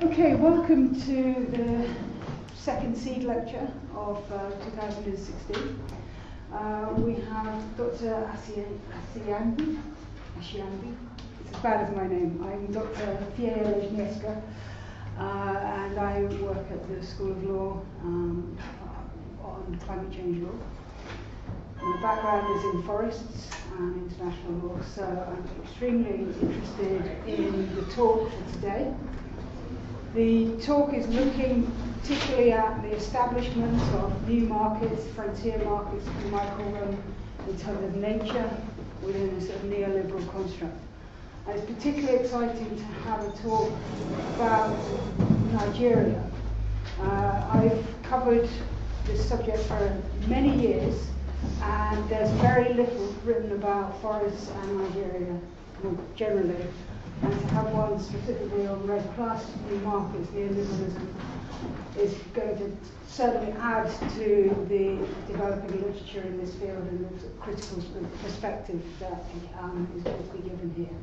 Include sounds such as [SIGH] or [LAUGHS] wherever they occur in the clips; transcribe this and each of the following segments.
Okay, welcome to the second SEED lecture of uh, 2016. Uh, we have Dr. Asiyanbi. Asiyanbi. It's as bad as my name. I'm Dr. Feja Lesniewska, uh, and I work at the School of Law um, on climate change law. My background is in forests and international law, so I'm extremely interested in the talk for today. The talk is looking particularly at the establishment of new markets, frontier markets, we might call them, in terms of nature within a sort of neoliberal construct. And it's particularly exciting to have a talk about Nigeria. Uh, I've covered this subject for many years, and there's very little written about forests and Nigeria generally. And to have one specifically on red plus new markets, neoliberalism, is going to certainly add to the developing literature in this field and the critical perspective that um, is going to be given here.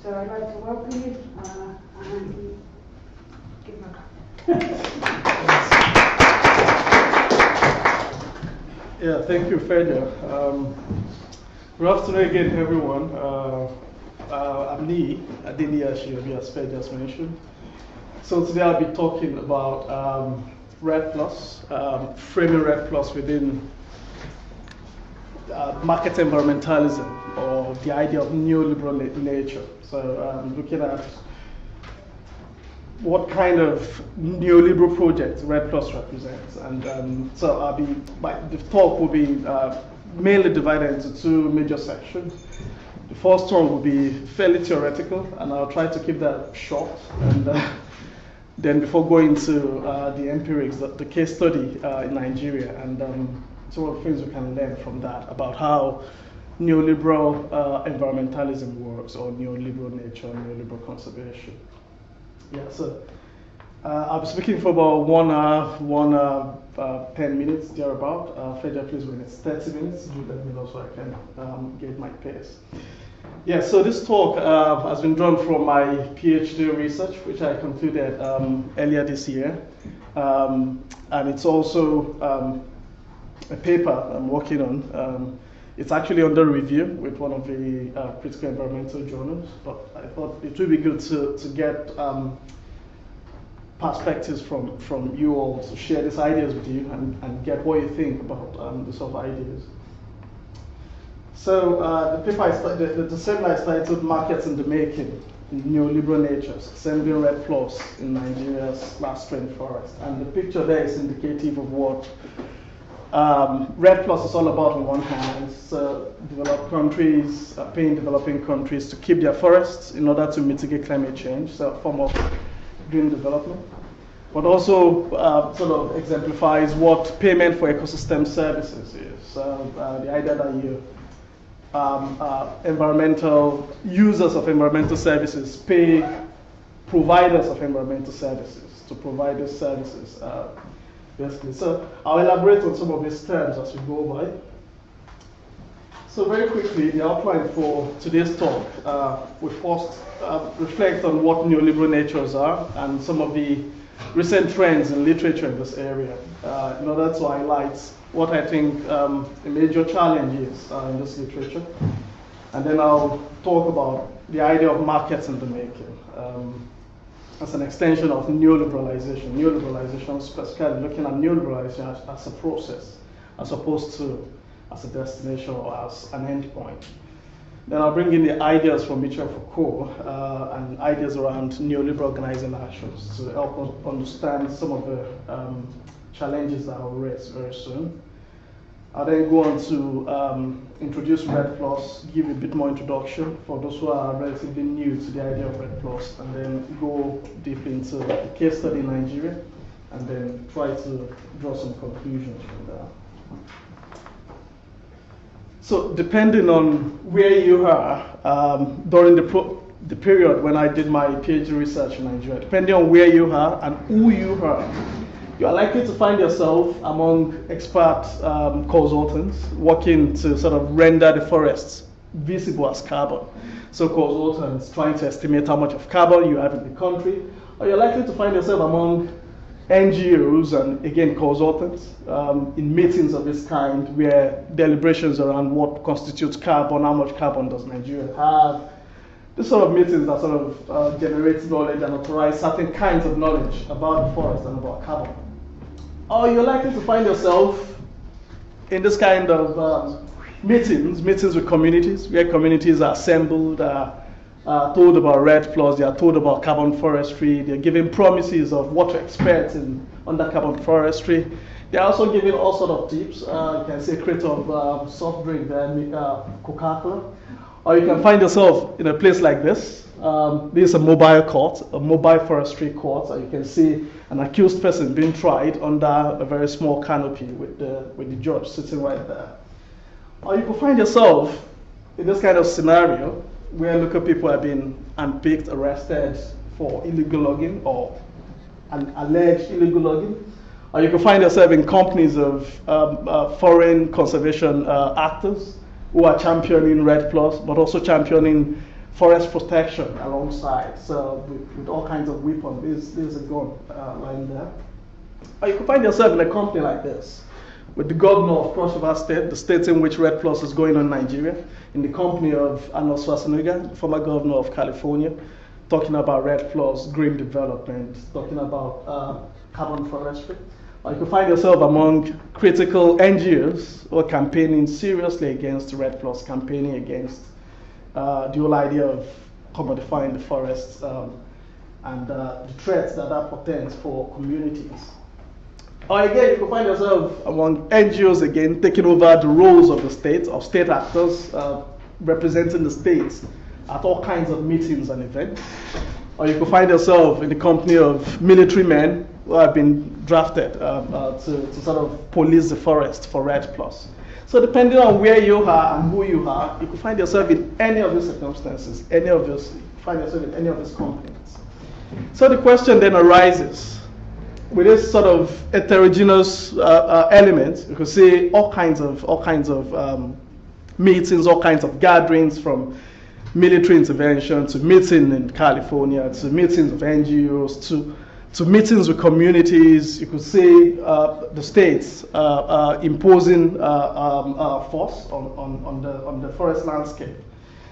So I'd like to welcome you uh, and give my Yeah, thank you, Feja. Um, good afternoon again, everyone. Uh, uh, I'm Lee Asiyanbi, as Fed just mentioned. So today I'll be talking about um, REDD+, um, framing REDD+ within uh, market environmentalism or the idea of neoliberal na nature. So um, looking at what kind of neoliberal project REDD+ represents. And um, so I'll be, my, the talk will be uh, mainly divided into two major sections. First one will be fairly theoretical, and I'll try to keep that short. And uh, [LAUGHS] then before going to uh, the empirics, the, the case study uh, in Nigeria, and um, some of the things we can learn from that about how neoliberal uh, environmentalism works, or neoliberal nature, neoliberal conservation. Yeah, so uh, I'll be speaking for about one hour, one hour, uh, 10 minutes, thereabout. Uh, Feja, please, when it's 30 minutes, do let me know so I can um, get my pace. Yeah, so this talk uh, has been drawn from my PhD research, which I concluded um, earlier this year. Um, and it's also um, a paper I'm working on. Um, it's actually under review with one of the uh, critical environmental journals, but I thought it would be good to, to get um, perspectives from, from you all to share these ideas with you and, and get what you think about um, the sort of ideas. So uh, the paper, I the, the, the seminar is Markets in the Making, Neoliberal Natures, Assembling REDD+ in Nigeria's Last Rainforest. And the picture there is indicative of what um, REDD+ is all about on one hand, so developed countries uh, paying developing countries to keep their forests in order to mitigate climate change, so a form of green development. But also uh, sort of exemplifies what payment for ecosystem services is. So uh, the idea that you um, uh, environmental users of environmental services pay providers of environmental services to provide these services uh, basically. So I'll elaborate on some of these terms as we go by. So very quickly, the outline for today's talk, uh, we first uh, reflect on what neoliberal natures are and some of the recent trends in literature in this area uh, in order to highlight what I think um, a major challenge is uh, in this literature. And then I'll talk about the idea of markets in the making. Um, as an extension of neoliberalization. Neoliberalization, specifically looking at neoliberalization as, as, a process, as opposed to as a destination or as an endpoint. Then I'll bring in the ideas from Michel Foucault uh, and ideas around neoliberal organizing actions to help us understand some of the um, challenges that I'll raise very soon. I'll then go on to um, introduce REDD+, give a bit more introduction for those who are relatively new to the idea of REDD+, and then go deep into the case study in Nigeria, and then try to draw some conclusions from that. So depending on where you are um, during the, the period when I did my PhD research in Nigeria, depending on where you are and who you are, you are likely to find yourself among expert um, consultants working to sort of render the forests visible as carbon. So consultants trying to estimate how much of carbon you have in the country, or you're likely to find yourself among NGOs and again consultants um, in meetings of this kind where deliberations around what constitutes carbon, how much carbon does Nigeria have. This sort of meetings that sort of uh, generate knowledge and authorize certain kinds of knowledge about the forest and about carbon. Or you're likely to find yourself in this kind of um, meetings, meetings with communities, where communities are assembled, uh, uh, told about red REDD+, they are told about carbon forestry, they're given promises of what to expect in, under carbon forestry. They're also giving all sort of tips. Uh, you can say create of uh, soft drink, uh, Coca-Cola. Or you can find yourself in a place like this. Um, this is a mobile court, a mobile forestry court. And you can see an accused person being tried under a very small canopy with the, with the judge sitting right there. Or you can find yourself in this kind of scenario where local people have been unpicked, arrested for illegal logging or an alleged illegal logging. Or you can find yourself in companies of um, uh, foreign conservation uh, actors who are championing REDD+, but also championing forest protection alongside. So with, with all kinds of weapons, there's, there's a gun uh, lying there. Or you can find yourself in a company like this with the governor of Cross River State, the state in which REDD+ is going on in Nigeria, in the company of Arnold Schwarzenegger, former governor of California, talking about REDD+, green development, talking about uh, carbon forestry. Or you could find yourself among critical NGOs who are campaigning seriously against REDD+, campaigning against uh, the whole idea of commodifying the forests um, and uh, the threats that that portends for communities. Or again, you could find yourself among NGOs again, taking over the roles of the state, of state actors, uh, representing the states at all kinds of meetings and events. Or you could find yourself in the company of military men who have been drafted um, uh, to, to, sort of police the forest for REDD+. So depending on where you are and who you are, you could find yourself in any of these circumstances, any of these, find yourself in any of these companies. So the question then arises, with this sort of heterogeneous uh, uh, element, you could see all kinds of all kinds of um, meetings, all kinds of gatherings, from military intervention to meeting in California to meetings of NGOs to to meetings with communities. You could see uh, the states uh, uh, imposing uh, um, force on, on, on, the on the forest landscape.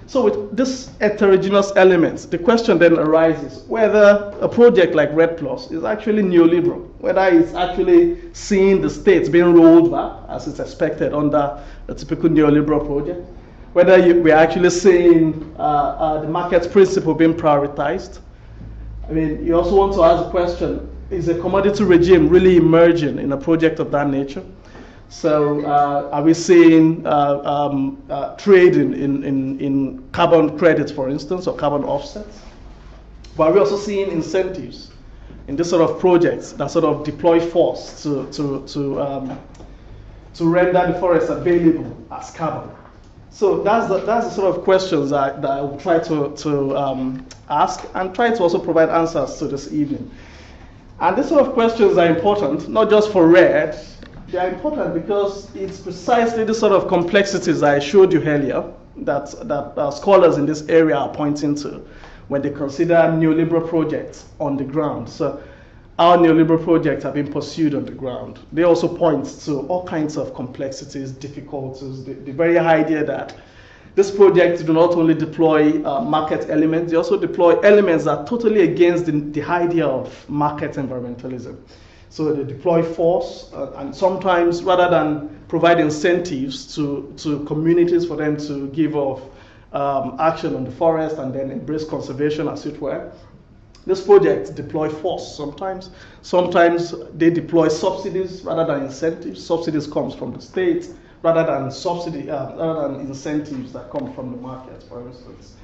So with this heterogeneous elements, the question then arises whether a project like REDD+ is actually neoliberal, whether it's actually seeing the states being rolled back as it's expected under a typical neoliberal project, whether you, we're actually seeing uh, uh, the market principle being prioritized. I mean, you also want to ask the question, is a commodity regime really emerging in a project of that nature? So uh, are we seeing uh, um, uh, trade in, in, in, carbon credits, for instance, or carbon offsets? But are we also seeing incentives in this sort of projects that sort of deploy force to, to, to, um, to render the forest available as carbon? So that's the, that's the sort of questions that, that I will try to, to um, ask and try to also provide answers to this evening. And these sort of questions are important, not just for REDD, they are important because it's precisely the sort of complexities I showed you earlier that, that uh, scholars in this area are pointing to when they consider neoliberal projects on the ground. So our neoliberal projects have been pursued on the ground. They also point to all kinds of complexities, difficulties, the, the very idea that this project do not only deploy uh, market elements, they also deploy elements that are totally against the, the idea of market environmentalism. So they deploy force, uh, and sometimes rather than provide incentives to, to communities for them to give off um, action on the forest and then embrace conservation as it were, this project deploy force sometimes. Sometimes they deploy subsidies rather than incentives. Subsidies comes from the state rather than subsidy, uh, rather than incentives that come from the market, for instance.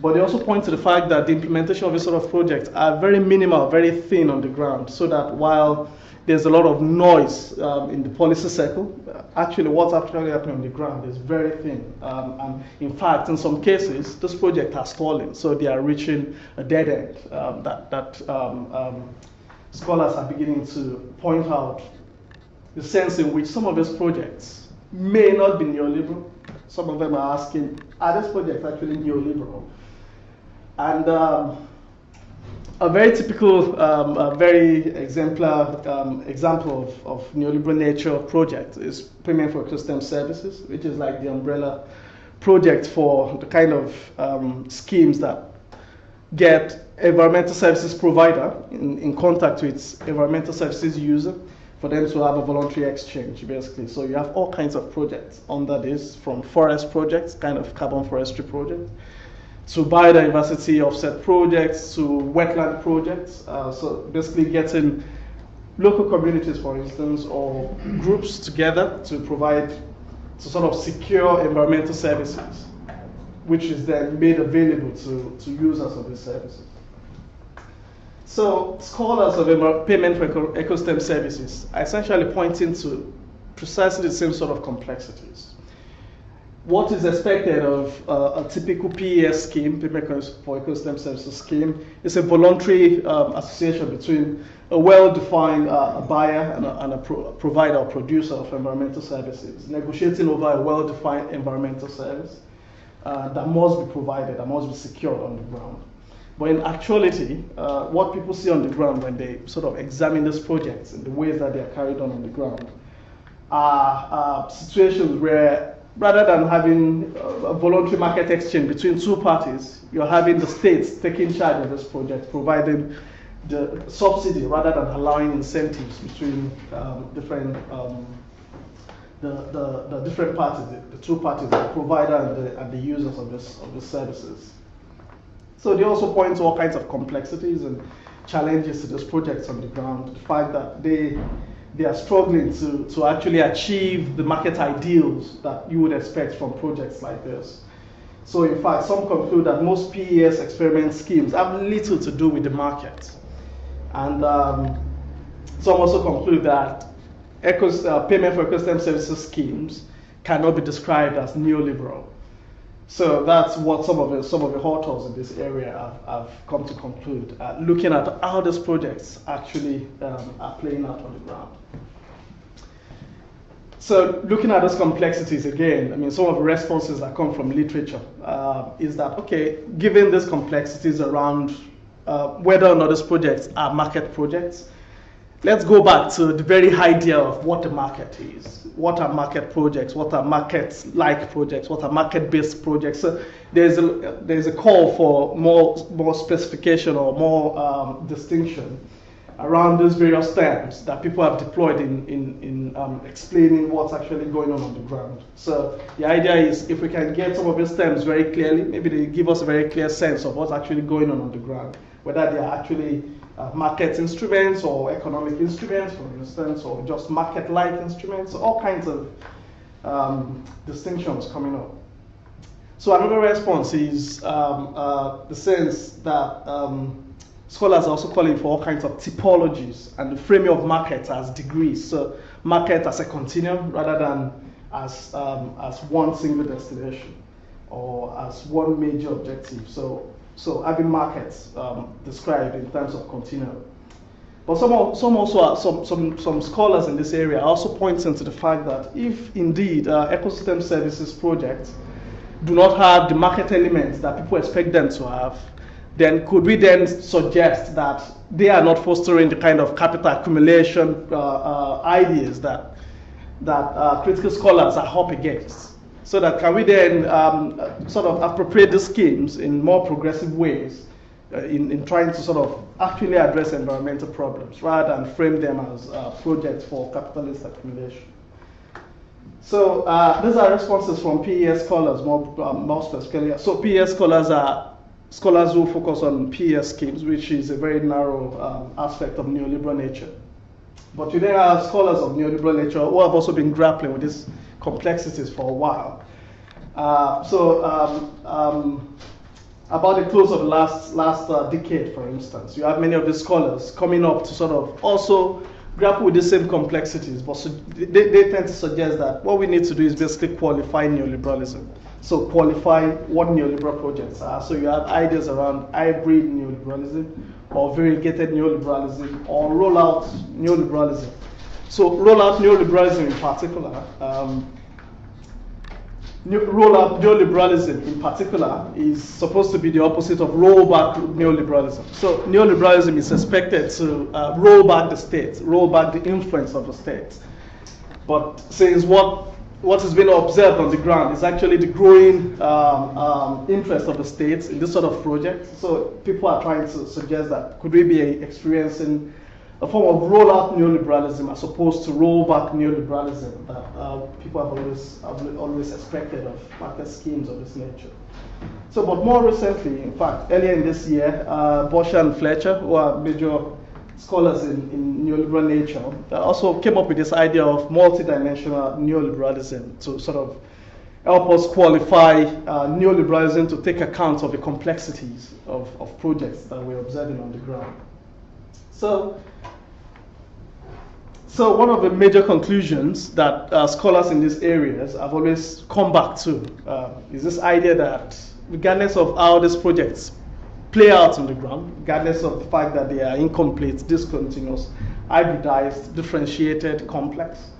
But they also point to the fact that the implementation of this sort of projects are very minimal, very thin on the ground, so that while there's a lot of noise um, in the policy circle, actually what's actually happening on the ground is very thin. Um, and in fact, in some cases, this project has fallen, so they are reaching a dead end um, that, that um, um, scholars are beginning to point out the sense in which some of these projects may not be neoliberal. Some of them are asking, are these projects actually neoliberal? And um, a very typical, um, a very exemplar um, example of, of neoliberal nature project is payment for ecosystem services, which is like the umbrella project for the kind of um, schemes that get environmental services provider in, in contact with environmental services user for them to have a voluntary exchange basically. So you have all kinds of projects under this from forest projects, kind of carbon forestry project, to biodiversity offset projects, to wetland projects. Uh, so basically getting local communities, for instance, or groups together to provide, to sort of secure environmental services, which is then made available to, to users of these services. So scholars of payment for ecosystem services are essentially pointing to precisely the same sort of complexities. What is expected of uh, a typical PES scheme, payment for ecosystem services scheme, is a voluntary um, association between a well-defined uh, buyer and a, and a pro provider or producer of environmental services, negotiating over a well-defined environmental service uh, that must be provided, that must be secured on the ground. But in actuality, uh, what people see on the ground when they sort of examine these projects and the ways that they are carried on on the ground are uh, situations where rather than having a voluntary market exchange between two parties, you're having the states taking charge of this project, providing the subsidy rather than allowing incentives between um, different um, the, the, the, different parties, the, the, two parties, the provider and the, and the users of this of the services. So they also point to all kinds of complexities and challenges to those projects on the ground. The fact that they they are struggling to, to actually achieve the market ideals that you would expect from projects like this. So in fact, some conclude that most PES experiment schemes have little to do with the market. And um, some also conclude that ecos, uh, payment for ecosystem services schemes cannot be described as neoliberal. So that's what some of the, some of the authors in this area have, have come to conclude, uh, looking at how these projects actually um, are playing out on the ground. So looking at those complexities again, I mean, some of the responses that come from literature uh, is that, okay, given these complexities around uh, whether or not these projects are market projects, let's go back to the very idea of what the market is. What are market projects? What are market-like projects? What are market-based projects? So there's a there's a call for more more specification or more um, distinction around these various terms that people have deployed in in, in um, explaining what's actually going on on the ground. So the idea is if we can get some of these terms very clearly, maybe they give us a very clear sense of what's actually going on on the ground, whether they are actually uh, market instruments or economic instruments, for instance, or just market-like instruments, all kinds of um, distinctions coming up. So another response is um, uh, the sense that um, scholars are also calling for all kinds of typologies and the framing of markets as degrees. So market as a continuum rather than as, um, as one single destination or as one major objective. So so having markets um, described in terms of continuum. But some, some also are, some, some, some scholars in this area are also pointing to the fact that if indeed uh, ecosystem services projects do not have the market elements that people expect them to have, then could we then suggest that they are not fostering the kind of capital accumulation uh, uh, ideas that, that uh, critical scholars are up against? So that can we then um, sort of appropriate the schemes in more progressive ways uh, in, in trying to sort of actually address environmental problems rather than frame them as uh, projects for capitalist accumulation. So uh, these are responses from PES scholars more, um, more specifically. So PES scholars are scholars who focus on PES schemes, which is a very narrow um, aspect of neoliberal nature. But today are scholars of neoliberal nature who have also been grappling with this complexities for a while. Uh, so um, um, about the close of last last uh, decade, for instance, you have many of the scholars coming up to sort of also grapple with the same complexities, but so they, they tend to suggest that what we need to do is basically qualify neoliberalism. So qualify what neoliberal projects are. So you have ideas around hybrid neoliberalism or variegated neoliberalism or rollout neoliberalism. So roll out neoliberalism in particular um, roll up neoliberalism in particular is supposed to be the opposite of roll back neoliberalism. So neoliberalism is expected to uh, roll back the state, roll back the influence of the state. But since what what has been observed on the ground is actually the growing um, um, interest of the states in this sort of project. So people are trying to suggest that could we be experiencing a form of roll-out neoliberalism as opposed to roll-back neoliberalism that uh, people have always, have always expected of market schemes of this nature. So, but more recently, in fact, earlier in this year, uh, and Fletcher, who are major scholars in, in neoliberal nature, uh, also came up with this idea of multidimensional neoliberalism to sort of help us qualify uh, neoliberalism to take account of the complexities of, of projects that we're observing on the ground. So, so one of the major conclusions that uh, scholars in these areas have always come back to uh, is this idea that regardless of how these projects play out on the ground, regardless of the fact that they are incomplete, discontinuous, hybridized, differentiated, complex,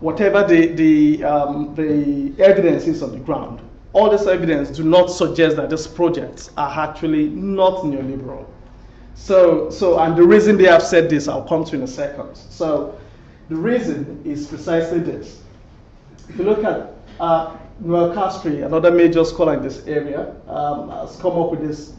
whatever the, the, um, the evidence is on the ground, all this evidence do not suggest that these projects are actually not neoliberal. So, so, and the reason they have said this, I'll come to in a second. So, the reason is precisely this. If you look at uh, Noel Castree, another major scholar in this area, um, has come up with this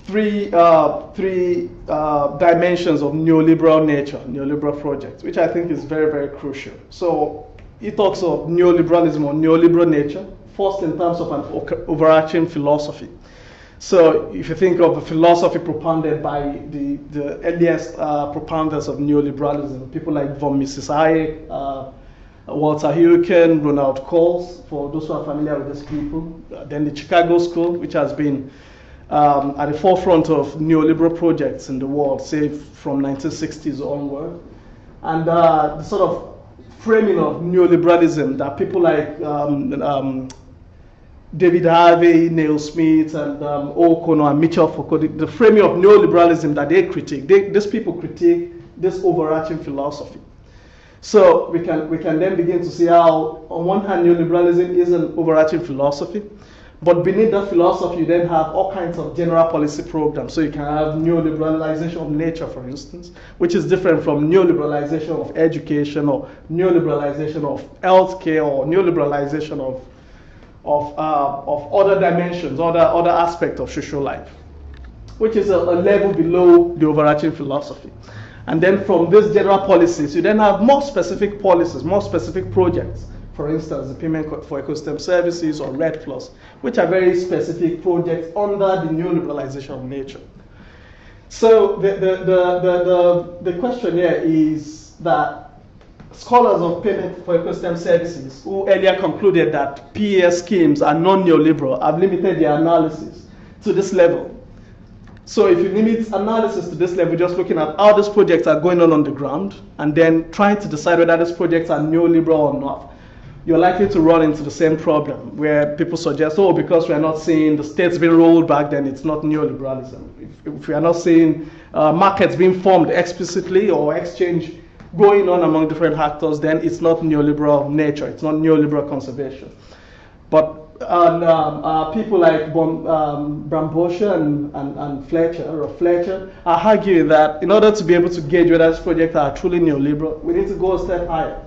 three, uh, three uh, dimensions of neoliberal nature, neoliberal projects, which I think is very, very crucial. So, he talks of neoliberalism or neoliberal nature, first in terms of an overarching philosophy. So if you think of the philosophy propounded by the, the earliest uh, propounders of neoliberalism, people like von Mises Hayek, uh, Walter Eucken, Ronald Coase, for those who are familiar with these people. Uh, then the Chicago School, which has been um, at the forefront of neoliberal projects in the world, say from 1960s onward. And uh, the sort of framing of neoliberalism that people like um, um, David Harvey, Neil Smith, and um, O'Connor and Michel Foucault, the, the, framing of neoliberalism that they critique, they, these people critique this overarching philosophy. So we can, we can then begin to see how, on one hand, neoliberalism is an overarching philosophy, but beneath that philosophy, you then have all kinds of general policy programs. So you can have neoliberalization of nature, for instance, which is different from neoliberalization of education or neoliberalization of healthcare or neoliberalization of of, uh, of other dimensions, other, other aspects of social life, which is a, a, level below the overarching philosophy. And then from these general policies, you then have more specific policies, more specific projects. For instance, the Payment for Ecosystem Services or RED REDD+, which are very specific projects under the neoliberalization of nature. So the, the, the, the, the, the question here is that scholars of payment for ecosystem services who earlier concluded that PES schemes are non-neoliberal have limited their analysis to this level. So if you limit analysis to this level, just looking at how these projects are going on on the ground, and then trying to decide whether these projects are neoliberal or not, you're likely to run into the same problem where people suggest, oh, because we are not seeing the states being rolled back, then it's not neoliberalism. If, if we are not seeing uh, markets being formed explicitly or exchange going on among different actors, then it's not neoliberal nature, it's not neoliberal conservation. But and, um, uh, people like Bom, um, Bram Büscher and, and, and, Fletcher or Fletcher are arguing that in order to be able to gauge whether these projects are truly neoliberal, we need to go a step higher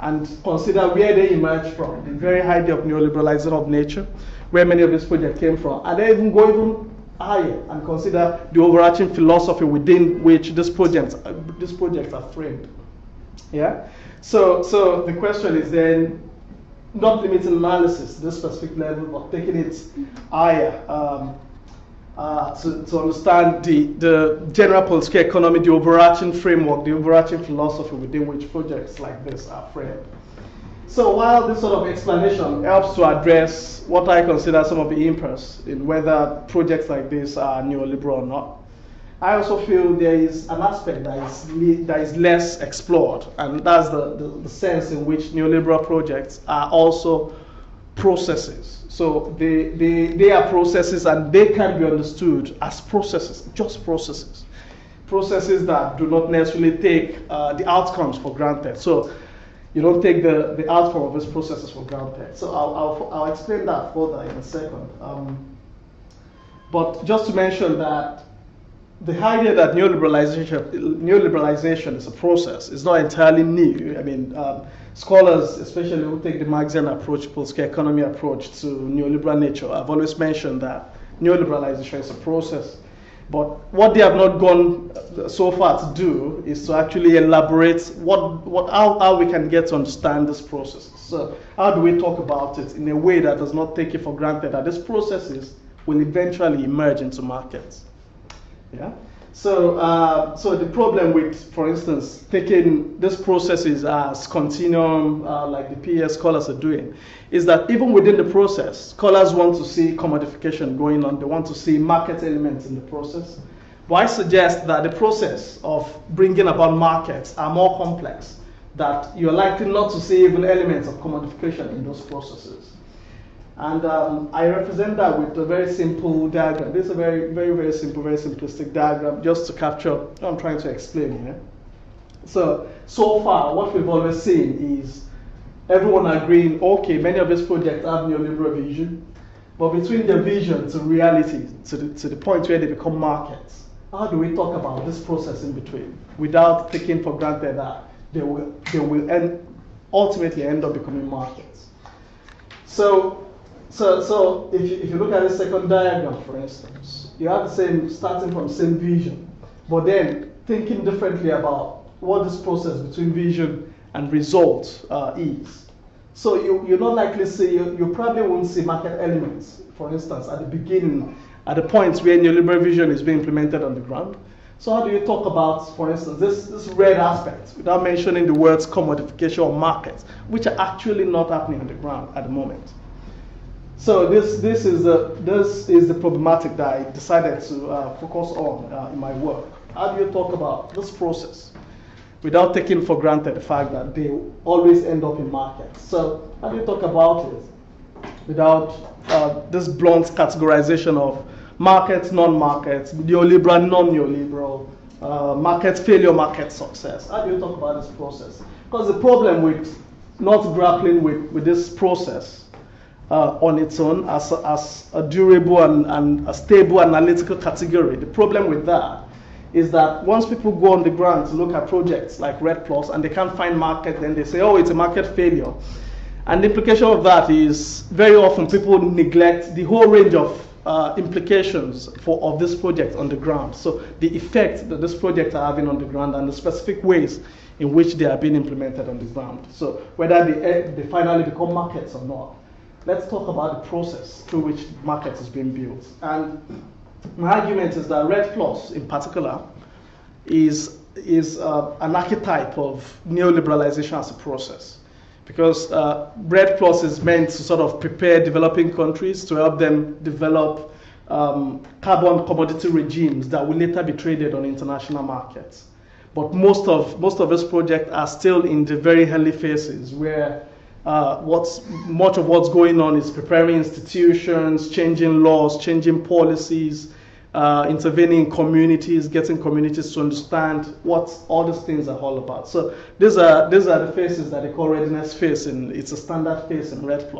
and consider where they emerge from, the very idea of neoliberalization of nature, where many of these projects came from, and then even go even higher and consider the overarching philosophy within which these projects, uh, these projects are framed. Yeah? So, so the question is then not limiting analysis this specific level, but taking it higher um, uh, to, to understand the, the general political economy, the overarching framework, the overarching philosophy within which projects like this are framed. So while this sort of explanation helps to address what I consider some of the impairs in whether projects like this are neoliberal or not, I also feel there is an aspect that is, that is less explored, and that's the, the, the sense in which neoliberal projects are also processes. So they, they, they are processes and they can be understood as processes, just processes. Processes that do not necessarily take uh, the outcomes for granted. So you don't take the, the outcome of these processes for granted. So I'll, I'll, I'll explain that further in a second. Um, but just to mention that the idea that neoliberalization, neoliberalization is a process is not entirely new. I mean, um, scholars, especially who take the Marxian approach, political economy approach to neoliberal nature, have always mentioned that neoliberalization is a process. But what they have not gone so far to do is to actually elaborate what, what, how, how we can get to understand this process. So how do we talk about it in a way that does not take it for granted that these processes will eventually emerge into markets? Yeah. So, uh, so the problem with, for instance, taking these processes as continuum, uh, like the PS scholars are doing, is that even within the process, scholars want to see commodification going on. They want to see market elements in the process. But I suggest that the process of bringing about markets are more complex, that you're likely not to see even elements of commodification in those processes. And um, I represent that with a very simple diagram. This is a very, very, very simple, very simplistic diagram just to capture what I'm trying to explain here. So, so far, what we've always seen is everyone agreeing, okay, many of these projects have neoliberal vision, but between their vision to reality, to the, to the point where they become markets, how do we talk about this process in between without taking for granted that they will, they will end, ultimately end up becoming markets? So so, so if, you, if you look at the second diagram, for instance, you have the same, starting from same vision, but then thinking differently about what this process between vision and result uh, is. So you, you're not likely see, you, you probably won't see market elements, for instance, at the beginning, at the points where neoliberal vision is being implemented on the ground. So how do you talk about, for instance, this, this red aspect without mentioning the words commodification or markets, which are actually not happening on the ground at the moment? So this, this, is the, this is the problematic that I decided to uh, focus on uh, in my work. How do you talk about this process without taking for granted the fact that they always end up in markets? So how do you talk about it without uh, this blunt categorization of markets, non-markets, neoliberal, non-neoliberal, uh, market failure, market success? How do you talk about this process? Because the problem with not grappling with, with this process uh, on its own as a, as a durable and, and a stable analytical category. The problem with that is that once people go on the ground to look at projects like REDD+ and they can't find market, then they say, oh, it's a market failure. And the implication of that is very often people neglect the whole range of uh, implications for of this project on the ground. So the effect that this project are having on the ground and the specific ways in which they are being implemented on the ground. So whether they, they finally become markets or not let's talk about the process through which market is being built. And my argument is that REDD+, in particular, is, is uh, an archetype of neoliberalization as a process. Because uh, REDD+ is meant to sort of prepare developing countries to help them develop um, carbon commodity regimes that will later be traded on international markets. But most of, most of these projects are still in the very early phases where uh, what's much of what's going on is preparing institutions, changing laws, changing policies, uh, intervening in communities, getting communities to understand what all these things are all about. So these are these are the phases that they call readiness phase, and it's a standard phase in REDD+.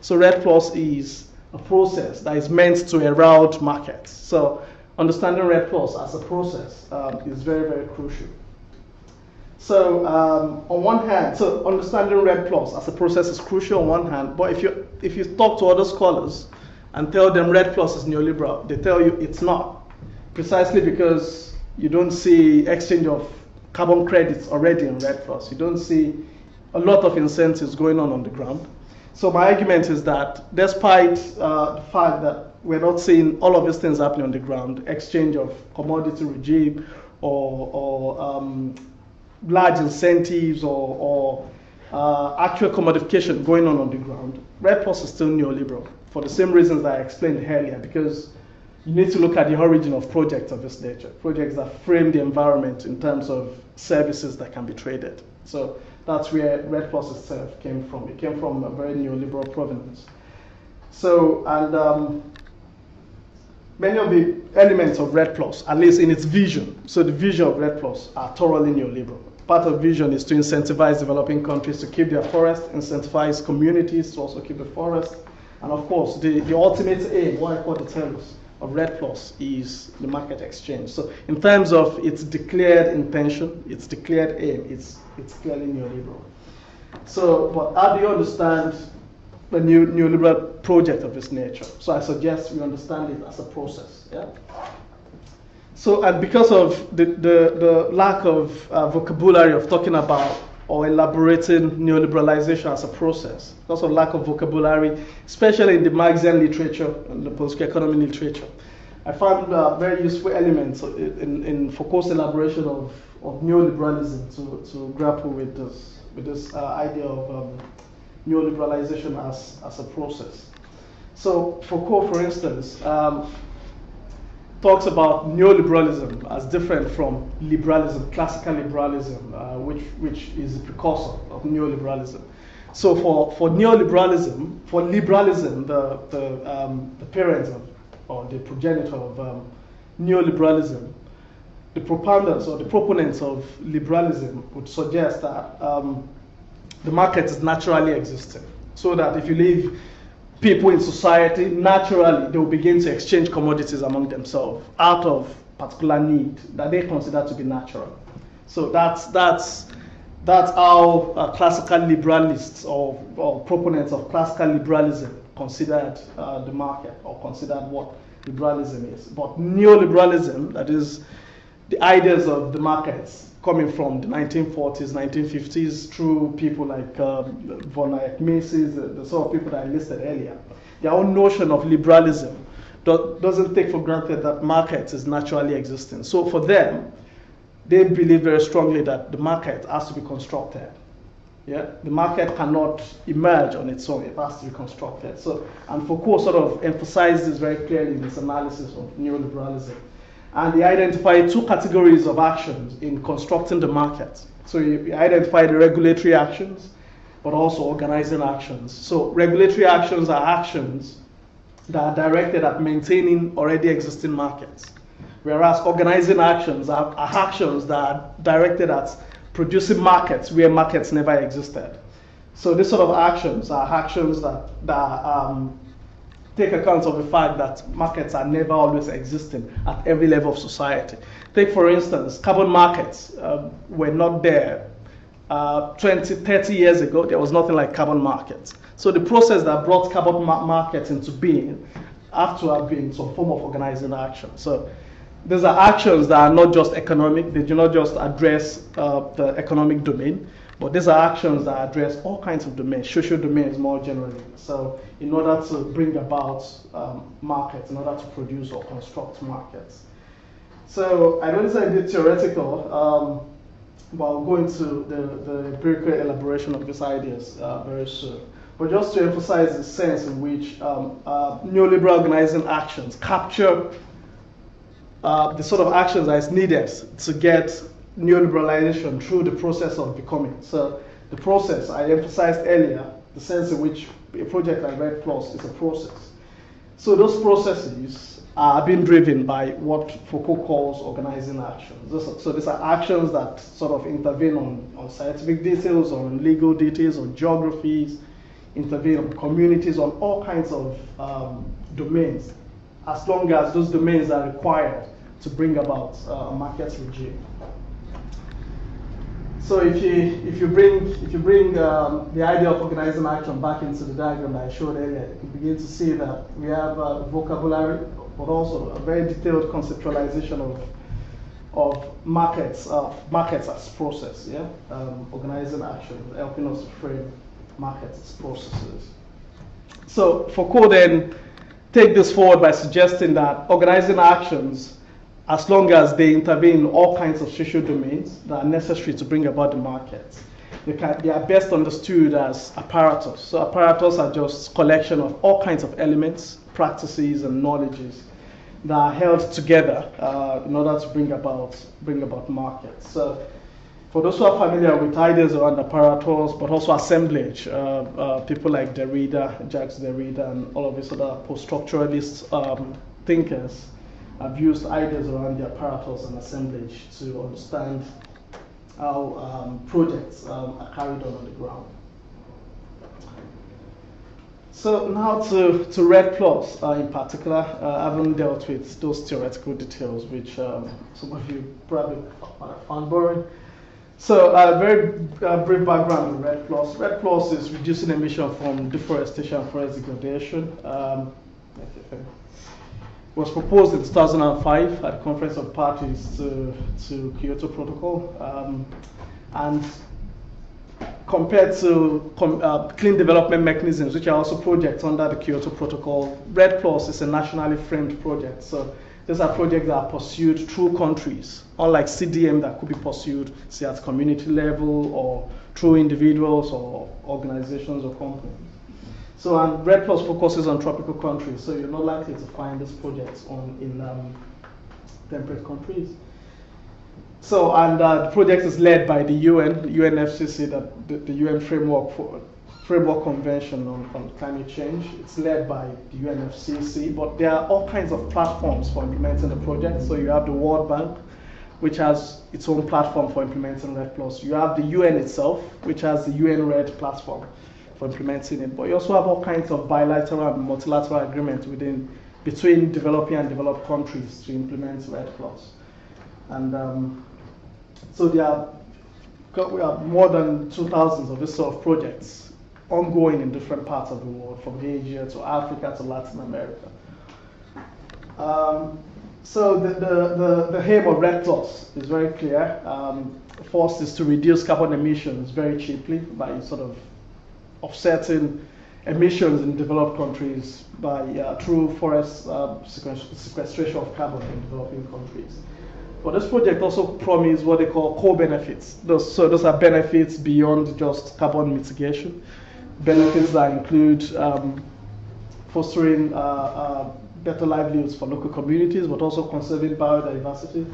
So REDD+ is a process that is meant to herald markets. So understanding REDD+ as a process um, is very very crucial. So um, on one hand, so understanding REDD+ as a process is crucial on one hand, but if you if you talk to other scholars and tell them REDD+ is neoliberal, they tell you it's not, precisely because you don't see exchange of carbon credits already in REDD+. You don't see a lot of incentives going on on the ground. So my argument is that despite uh, the fact that we're not seeing all of these things happening on the ground, exchange of commodity regime or, or um, large incentives or, or uh, actual commodification going on on the ground, REDD+ is still neoliberal for the same reasons that I explained earlier, because you need to look at the origin of projects of this nature, projects that frame the environment in terms of services that can be traded. So that's where REDD+ itself came from. It came from a very neoliberal provenance. So, and um, many of the elements of REDD+, at least in its vision, so the vision of REDD+ are thoroughly neoliberal. part of vision is to incentivize developing countries to keep their forests, incentivize communities to also keep the forest. And of course, the, the ultimate aim, what I call the telos of REDD Plus, is the market exchange. So in terms of its declared intention, its declared aim, it's, it's clearly neoliberal. So, but how do you understand a new neoliberal project of this nature? So I suggest we understand it as a process. Yeah? So, and because of the, the, the lack of uh, vocabulary of talking about or elaborating neoliberalization as a process, because of lack of vocabulary, especially in the Marxian literature and the political economy literature, I found uh, very useful elements in, in Foucault's elaboration of, of neoliberalism to, to grapple with this, with this uh, idea of um, neoliberalization as, as a process. So Foucault, for instance, um, talks about neoliberalism as different from liberalism, classical liberalism, uh, which, which is a precursor of neoliberalism. So for, for neoliberalism, for liberalism, the, the, um, the parent of, or the progenitor of um, neoliberalism, the proponents or the proponents of liberalism would suggest that um, the market is naturally existing. So that if you leave people in society, naturally they will begin to exchange commodities among themselves out of particular need that they consider to be natural. So that's that's that's how uh, classical liberalists or, or, proponents of classical liberalism considered uh, the market or considered what liberalism is. But neoliberalism, that is the ideas of the markets coming from the 1940s, 1950s through people like um, von Hayek Mises, the, the, sort of people that I listed earlier. Their own notion of liberalism do, doesn't take for granted that markets is naturally existing. So for them, they believe very strongly that the market has to be constructed. Yeah, the market cannot emerge on its own; it has to be constructed. So, and Foucault sort of emphasized this very clearly in his analysis of neoliberalism and they identified two categories of actions in constructing the market. So you identify the regulatory actions, but also organizing actions. So regulatory actions are actions that are directed at maintaining already existing markets, whereas organizing actions are, are actions that are directed at producing markets where markets never existed. So these sort of actions are actions that, that um, take account of the fact that markets are never always existing at every level of society. Take, for instance, carbon markets uh, were not there uh, 20, 30 years ago. There was nothing like carbon markets. So the process that brought carbon ma- markets into being have to have been some form of organizing action. So these are actions that are not just economic. They do not just address uh, the economic domain but these are actions that address all kinds of domains, social domains more generally. So in order to bring about um, markets, in order to produce or construct markets. So I this is a bit theoretical, um, but I'll go into the, the empirical elaboration of these ideas uh, very soon. But just to emphasize the sense in which um, uh, neoliberal organizing actions capture uh, the sort of actions that is needed to get neoliberalization through the process of becoming. So the process I emphasized earlier, the sense in which a project like REDD+ is a process. So those processes are being driven by what Foucault calls organizing actions. So these are actions that sort of intervene on, on scientific details, on legal details, on geographies, intervene on communities, on all kinds of um, domains, as long as those domains are required to bring about uh, a market regime. So if you if you bring if you bring um, the idea of organizing action back into the diagram that I showed earlier, you begin to see that we have a vocabulary, but also a very detailed conceptualization of of markets of markets as process. Yeah, um, organizing action, helping us to frame markets as processes. So Foucault then take this forward by suggesting that organizing actions as long as they intervene in all kinds of social domains that are necessary to bring about the market. They, can, they, are best understood as apparatus. So apparatus are just collection of all kinds of elements, practices, and knowledges that are held together uh, in order to bring about bring about markets. So for those who are familiar with ideas around apparatus, but also assemblage, uh, uh, people like Derrida, Jacques Derrida, and all of these other post-structuralist um, thinkers I've used ideas around the apparatus and assemblage to understand how um, projects um, are carried on on the ground. So now to, to REDD Plus uh, in particular, uh, I haven't dealt with those theoretical details, which um, some of you probably found boring. So a uh, very uh, brief background on REDD+. Red Plus is reducing emission from deforestation and forest degradation. Um, was proposed in 2005 at Conference of Parties to, to Kyoto Protocol. Um, and compared to uh, clean development mechanisms, which are also projects under the Kyoto Protocol, REDD Plus is a nationally framed project. So these are projects that are pursued through countries, unlike CDM that could be pursued, say, at community level or through individuals or organizations or companies. So REDD Plus focuses on tropical countries, so you're not likely to find these projects on in um, temperate countries. So, and uh, the project is led by the UN, the UNFCCC, that the, the, UN framework for framework convention on, on climate change. It's led by the UNFCCC, but there are all kinds of platforms for implementing the project. So you have the World Bank, which has its own platform for implementing REDD Plus. You have the UN itself, which has the UN REDD platform for implementing it. But you also have all kinds of bilateral and multilateral agreements within between developing and developed countries to implement REDD Plus. And um, so there are, we have more than 2,000 of this sort of projects ongoing in different parts of the world, from Asia to Africa to Latin America. Um, so the, the, the, the, aim of REDD Plus is very clear. Um, first is to reduce carbon emissions very cheaply by sort of offsetting emissions in developed countries by uh, through forest uh, sequestration of carbon in developing countries. But this project also promises what they call co-benefits. Those, so those are benefits beyond just carbon mitigation. Benefits that include um, fostering uh, uh, better livelihoods for local communities, but also conserving biodiversity,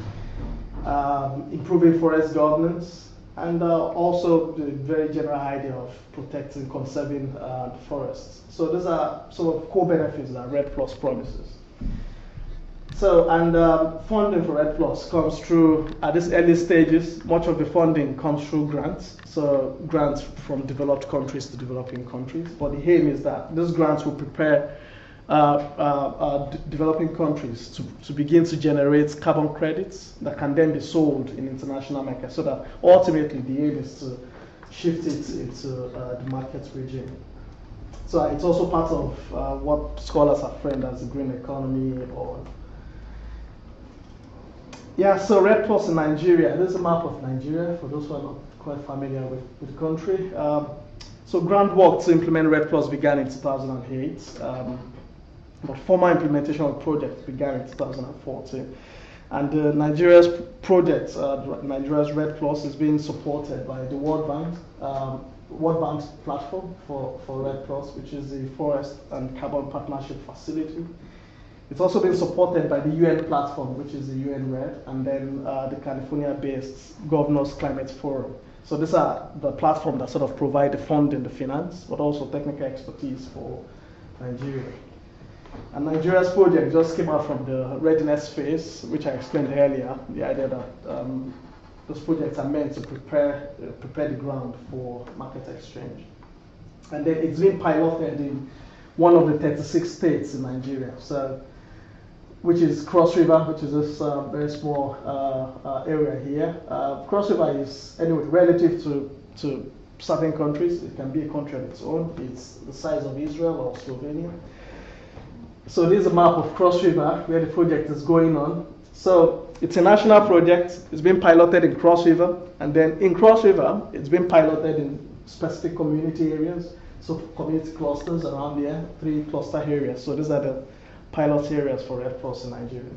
um, improving forest governance, and uh, also the very general idea of protecting, conserving uh, forests. So these are sort of core benefits that REDD Plus promises. So, and um, funding for REDD Plus comes through, at this early stages, much of the funding comes through grants. So grants from developed countries to developing countries. But the aim is that these grants will prepare developing countries to, to begin to generate carbon credits that can then be sold in international markets so that ultimately the aim is to shift it into uh, the market regime. So it's also part of uh, what scholars have framed as the green economy or yeah, so REDD Plus in Nigeria. This is a map of Nigeria for those who are not quite familiar with, with the country. Um, so groundwork to implement REDD Plus began in 2008, um, but formal implementation of the project began in 2014. And uh, Nigeria's project, uh, Nigeria's REDD Plus, is being supported by the World Bank, um, World Bank's platform for, for REDD Plus, which is the Forest and Carbon Partnership Facility. It's also been supported by the UN platform, which is the UN REDD, and then uh, the California-based Governors Climate Forum. So these are the platform that sort of provide the funding, the finance, but also technical expertise for Nigeria. And Nigeria's project just came out from the readiness phase, which I explained earlier, the idea that um, those projects are meant to prepare, uh, prepare the ground for market exchange. And then it's been piloted in one of the 36 states in Nigeria. So which is Cross River, which is this uh, very small uh, uh, area here. Uh, Cross River is, anyway, relative to, to certain countries, it can be a country of its own. It's the size of Israel or Slovenia. So this is a map of Cross River where the project is going on. So it's a national project. It's been piloted in Cross River, and then in Cross River, it's been piloted in specific community areas. So community clusters around there, three cluster areas. So these are the pilot areas for REDD Plus in Nigeria.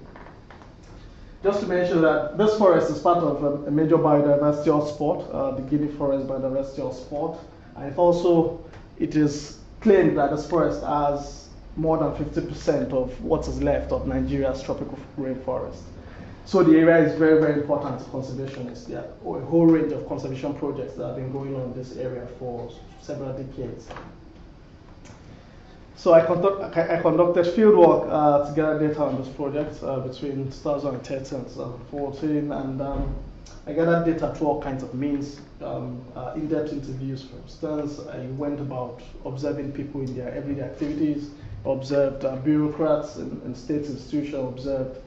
Just to mention that this forest is part of a, a major biodiversity hotspot, uh, the Guinea Forest Biodiversity Hotspot. And it also, it is claimed that this forest has more than 50% of what is left of Nigeria's tropical rainforest. So the area is very, very important to conservationists. There are a whole range of conservation projects that have been going on in this area for several decades. So I, conduct, I conducted fieldwork uh, to gather data on this project uh, between 2013 and 2014, and um, I gathered data through all kinds of means, um, uh, in-depth interviews, for instance. I went about observing people in their everyday activities, observed uh, bureaucrats and, and state institutions, observed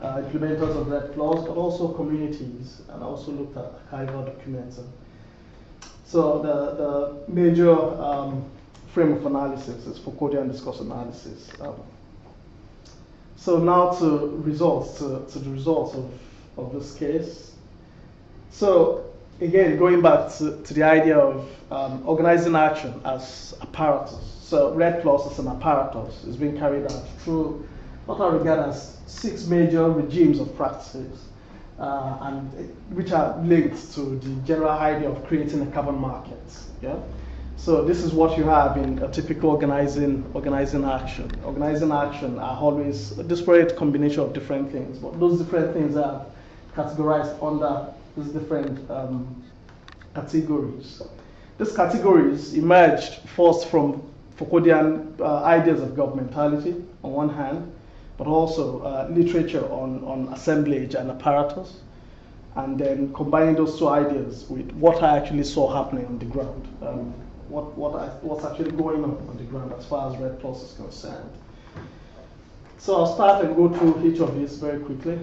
uh, implementers of REDD Plus, but also communities, and also looked at archival documents. And so the, the major um, frame of analysis is Foucauldian discourse analysis. Um, so now to results, to, to the results of, of this case. So again, going back to, to the idea of um, organizing action as apparatus. So REDD Plus is an apparatus. It's being carried out through what I regard as six major regimes of practices, uh, and which are linked to the general idea of creating a carbon market. Yeah. So this is what you have in a typical organizing organizing action. Organizing action are always a disparate combination of different things, but those different things are categorized under these different um, categories. These categories emerged first from Foucauldian uh, ideas of governmentality on one hand, but also uh, literature on, on assemblage and apparatus, and then combining those two ideas with what I actually saw happening on the ground, um, what, what I, what's actually going on on the ground as far as REDD Plus is concerned. So I'll start and go through each of these very quickly.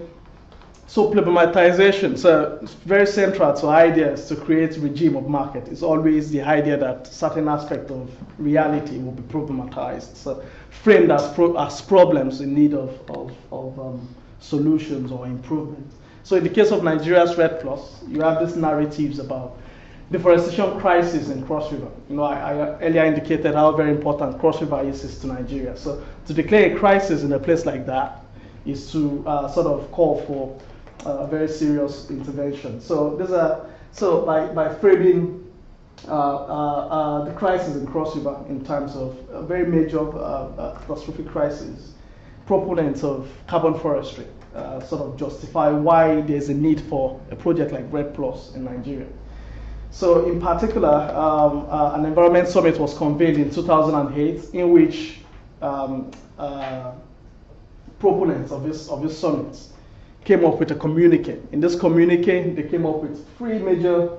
So problematization, so very central to ideas to create regime of market. It's always the idea that certain aspect of reality will be problematized, so framed as, pro as problems in need of, of, of um, solutions or improvement. So in the case of Nigeria's REDD Plus, you have these narratives about deforestation crisis in Cross River. You know, I, I, earlier indicated how very important Cross River is, is to Nigeria. So to declare a crisis in a place like that is to uh, sort of call for uh, very serious intervention. So there's a so by by framing uh, uh, uh the crisis in Cross River in terms of a very major uh, catastrophic crisis, proponents of carbon forestry sort of justify why there's a need for a project like REDD Plus in Nigeria. So in particular, um, an environment summit was convened in 2008 in which um, proponents of this of this summit came up with a communique. In this communique, they came up with three major,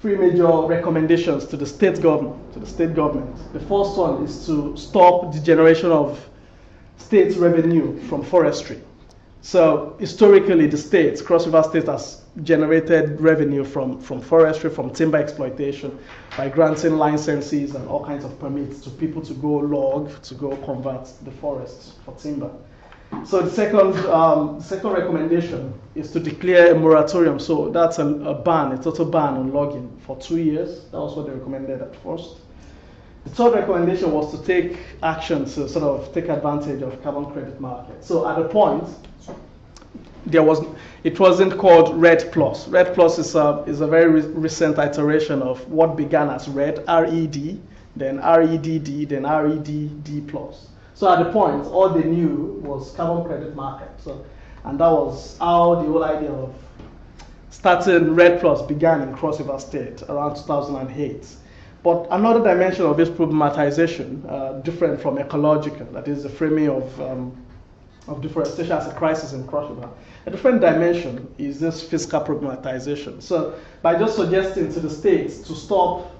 three major recommendations to the state government. To the state government. The first one is to stop the generation of state revenue from forestry. So historically, the states, Cross River State, has generated revenue from, from forestry, from timber exploitation, by granting licenses and all kinds of permits to people to go log, to go convert the forests for timber. So the second, um, second recommendation is to declare a moratorium. So that's a, a, ban, a total ban on logging for two years. That was what they recommended at first. The third recommendation was to take action to sort of take advantage of carbon credit market. So at a point, there was it wasn't called REDD Plus. REDD Plus is a is a very re recent iteration of what began as Red R-E-D, then R-E-D-D, then R-E-D-D Plus. So at the point, all they knew was carbon credit market. So, and that was how the whole idea of starting REDD Plus began in Cross River State around 2008. But another dimension of this problematization, uh, different from ecological, that is the framing of, um, of deforestation as a crisis in Cross River, a different dimension is this fiscal problematization. So by just suggesting to the states to stop,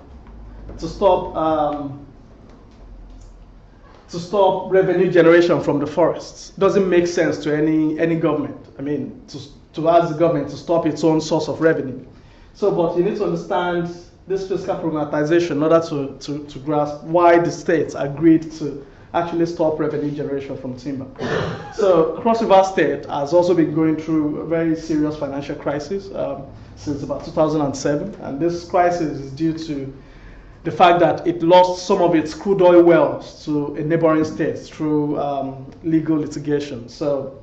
to stop um, to stop revenue generation from the forests. Doesn't make sense to any, any government. I mean, to, to ask the government to stop its own source of revenue. So, but you need to understand this fiscal problematization in order to, to, to grasp why the states agreed to actually stop revenue generation from timber. so Cross River State has also been going through a very serious financial crisis um, since about 2007, and this crisis is due to the fact that it lost some of its crude oil wells to a neighboring state through um, legal litigation. So,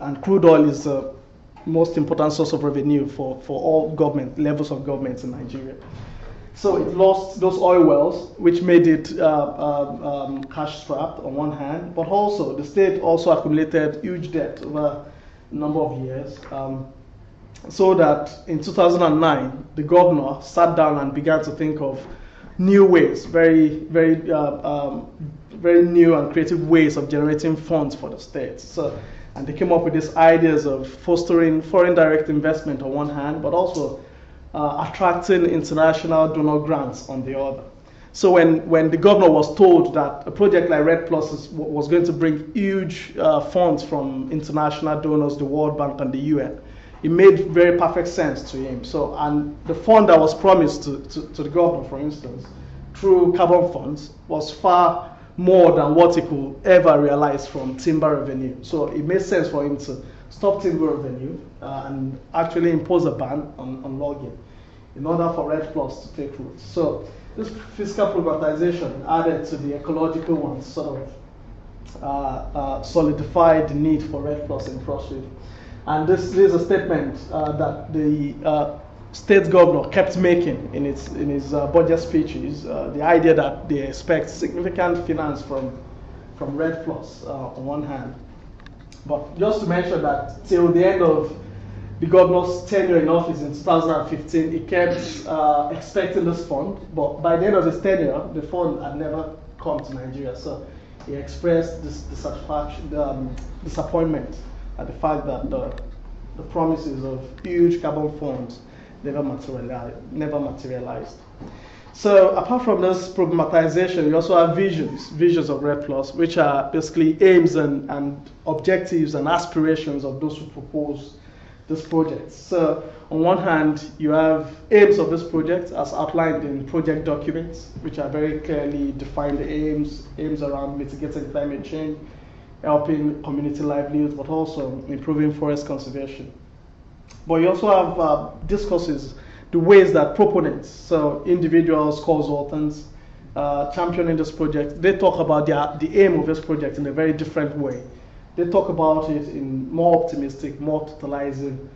and crude oil is the most important source of revenue for, for all government levels of governments in Nigeria. So it lost those oil wells, which made it uh, um, um, cash strapped on one hand, but also the state also accumulated huge debt over a number of years. Um, so that in 2009, the governor sat down and began to think of new ways, very, very, uh, um, very new and creative ways of generating funds for the state. So And they came up with these ideas of fostering foreign direct investment on one hand, but also uh, attracting international donor grants on the other. So when, when the governor was told that a project like REDD Plus is, was going to bring huge uh, funds from international donors, the World Bank and the UN, it made very perfect sense to him. So, and the fund that was promised to, to, to the government, for instance, through carbon funds, was far more than what he could ever realize from timber revenue. So it made sense for him to stop timber revenue uh, and actually impose a ban on, on logging in order for REDD Plus to take root. So this fiscal privatization added to the ecological ones sort of uh, uh, solidified the need for REDD Plus in Cross River. And this, is a statement uh, that the uh, state governor kept making in, in his uh, budget speeches, uh, the idea that they expect significant finance from, from REDD Plus on one hand. But just to mention that till the end of the governor's tenure in office in 2015, he kept uh, expecting this fund, but by the end of his tenure, the fund had never come to Nigeria. So he expressed this dissatisfaction, um, disappointment at the fact that the, promises of huge carbon funds never materialized. Never materialized. So apart from this problematization, we also have visions, visions of REDD Plus, which are basically aims and, and objectives and aspirations of those who propose this project. So on one hand, you have aims of this project as outlined in project documents, which are very clearly defined aims, aims around mitigating climate change, helping community livelihoods, but also improving forest conservation. But you also have uh, discusses the ways that proponents, so individuals, consultants, uh, championing this project, they talk about the, the aim of this project in a very different way they talk about it in more optimistic, more totalizing,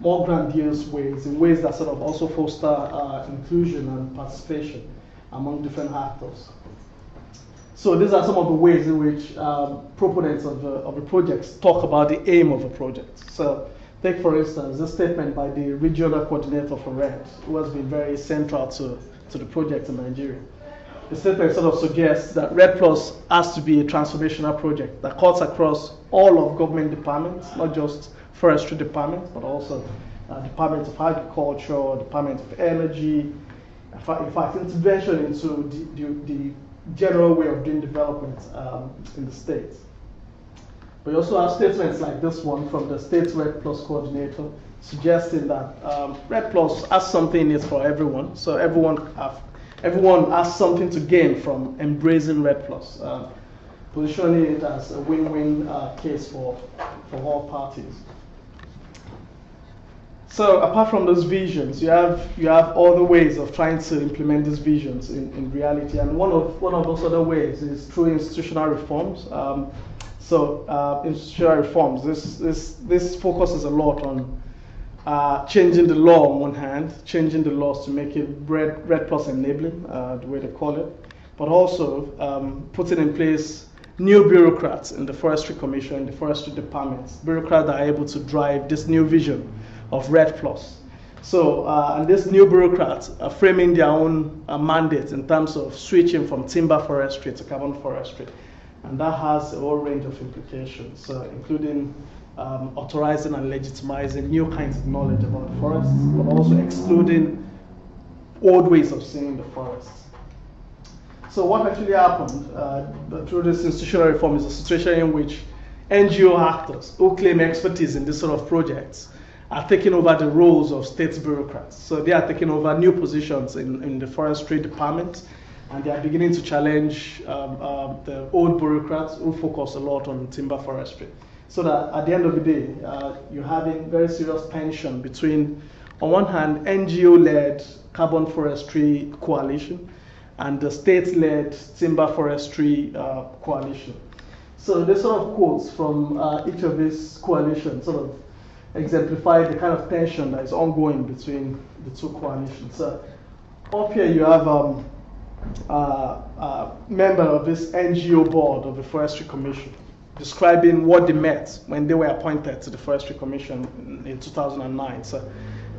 more grandiose ways, in ways that sort of also foster uh, inclusion and participation among different actors. So these are some of the ways in which um, proponents of the, of the projects talk about the aim of a project. So take for instance this statement by the regional coordinator for REDD, who has been very central to, to the project in Nigeria. The statement sort of suggests that REDD Plus has to be a transformational project that cuts across all of government departments, not just forestry departments, but also uh, departments of agriculture, departments of energy, in fact, in fact intervention into the, the, the, general way of doing development um, in the states. We also have statements like this one from the State REDD Plus coordinator suggesting that um, REDD Plus has something in it for everyone, so everyone have everyone has something to gain from embracing REDD Plus, uh, positioning it as a win-win uh, case for, for all parties. So apart from those visions, you have you have other ways of trying to implement these visions in, in reality, and one of one of those other ways is through institutional reforms. Um, so uh, institutional reforms. This this this focuses a lot on uh, changing the law on one hand, changing the laws to make it red, REDD plus enabling, uh, the way they call it, but also um, putting in place new bureaucrats in the Forestry Commission, in the Forestry Departments, bureaucrats that are able to drive this new vision of REDD plus. So, uh, and these new bureaucrats are framing their own uh, mandates in terms of switching from timber forestry to carbon forestry. And that has a whole range of implications, uh, including um, authorizing and legitimizing new kinds of knowledge about forests, but also excluding old ways of seeing the forests. So what actually happened uh, through this institutional reform is a situation in which NGO actors who claim expertise in this sort of projects are taking over the roles of state bureaucrats. So they are taking over new positions in, in the forestry department and they are beginning to challenge um, uh, the old bureaucrats who focus a lot on timber forestry so that at the end of the day, uh, you're having very serious tension between, on one hand, NGO-led carbon forestry coalition and the state-led timber forestry uh, coalition. So there's sort of quotes from uh, each of these coalitions sort of exemplify the kind of tension that is ongoing between the two coalitions. So up here you have um, a uh, uh, member of this NGO board of the Forestry Commission describing what they met when they were appointed to the Forestry Commission in 2009. So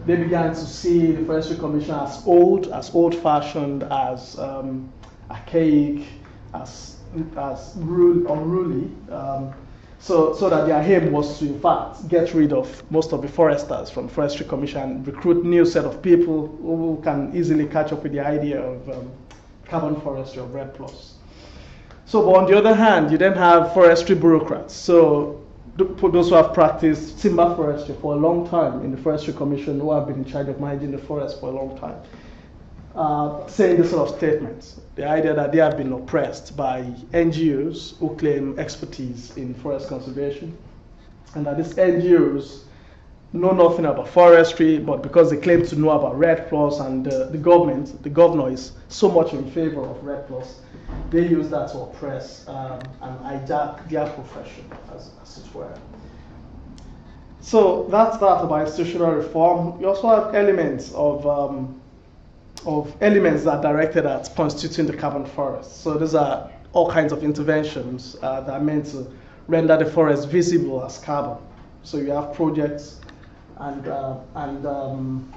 they began to see the Forestry Commission as old, as old-fashioned, as um, archaic, as, as unruly. Um, So, so that their aim was to, in fact, get rid of most of the foresters from Forestry Commission, recruit new set of people who can easily catch up with the idea of um, carbon forestry of REDD+. So, but on the other hand, you then have forestry bureaucrats. So, those who have practiced timber forestry for a long time in the Forestry Commission, who have been in charge of managing the forest for a long time, uh, saying this sort of statements. The idea that they have been oppressed by NGOs who claim expertise in forest conservation, and that these NGOs know nothing about forestry, but because they claim to know about REDD+ and uh, the government, the governor is so much in favor of REDD+, they use that to oppress um, and hijack their profession, as, as it were. So that's that about institutional reform. You also have elements of um, of elements that are directed at constituting the carbon forest. So these are all kinds of interventions uh, that are meant to render the forest visible as carbon. So you have projects and, uh, and um,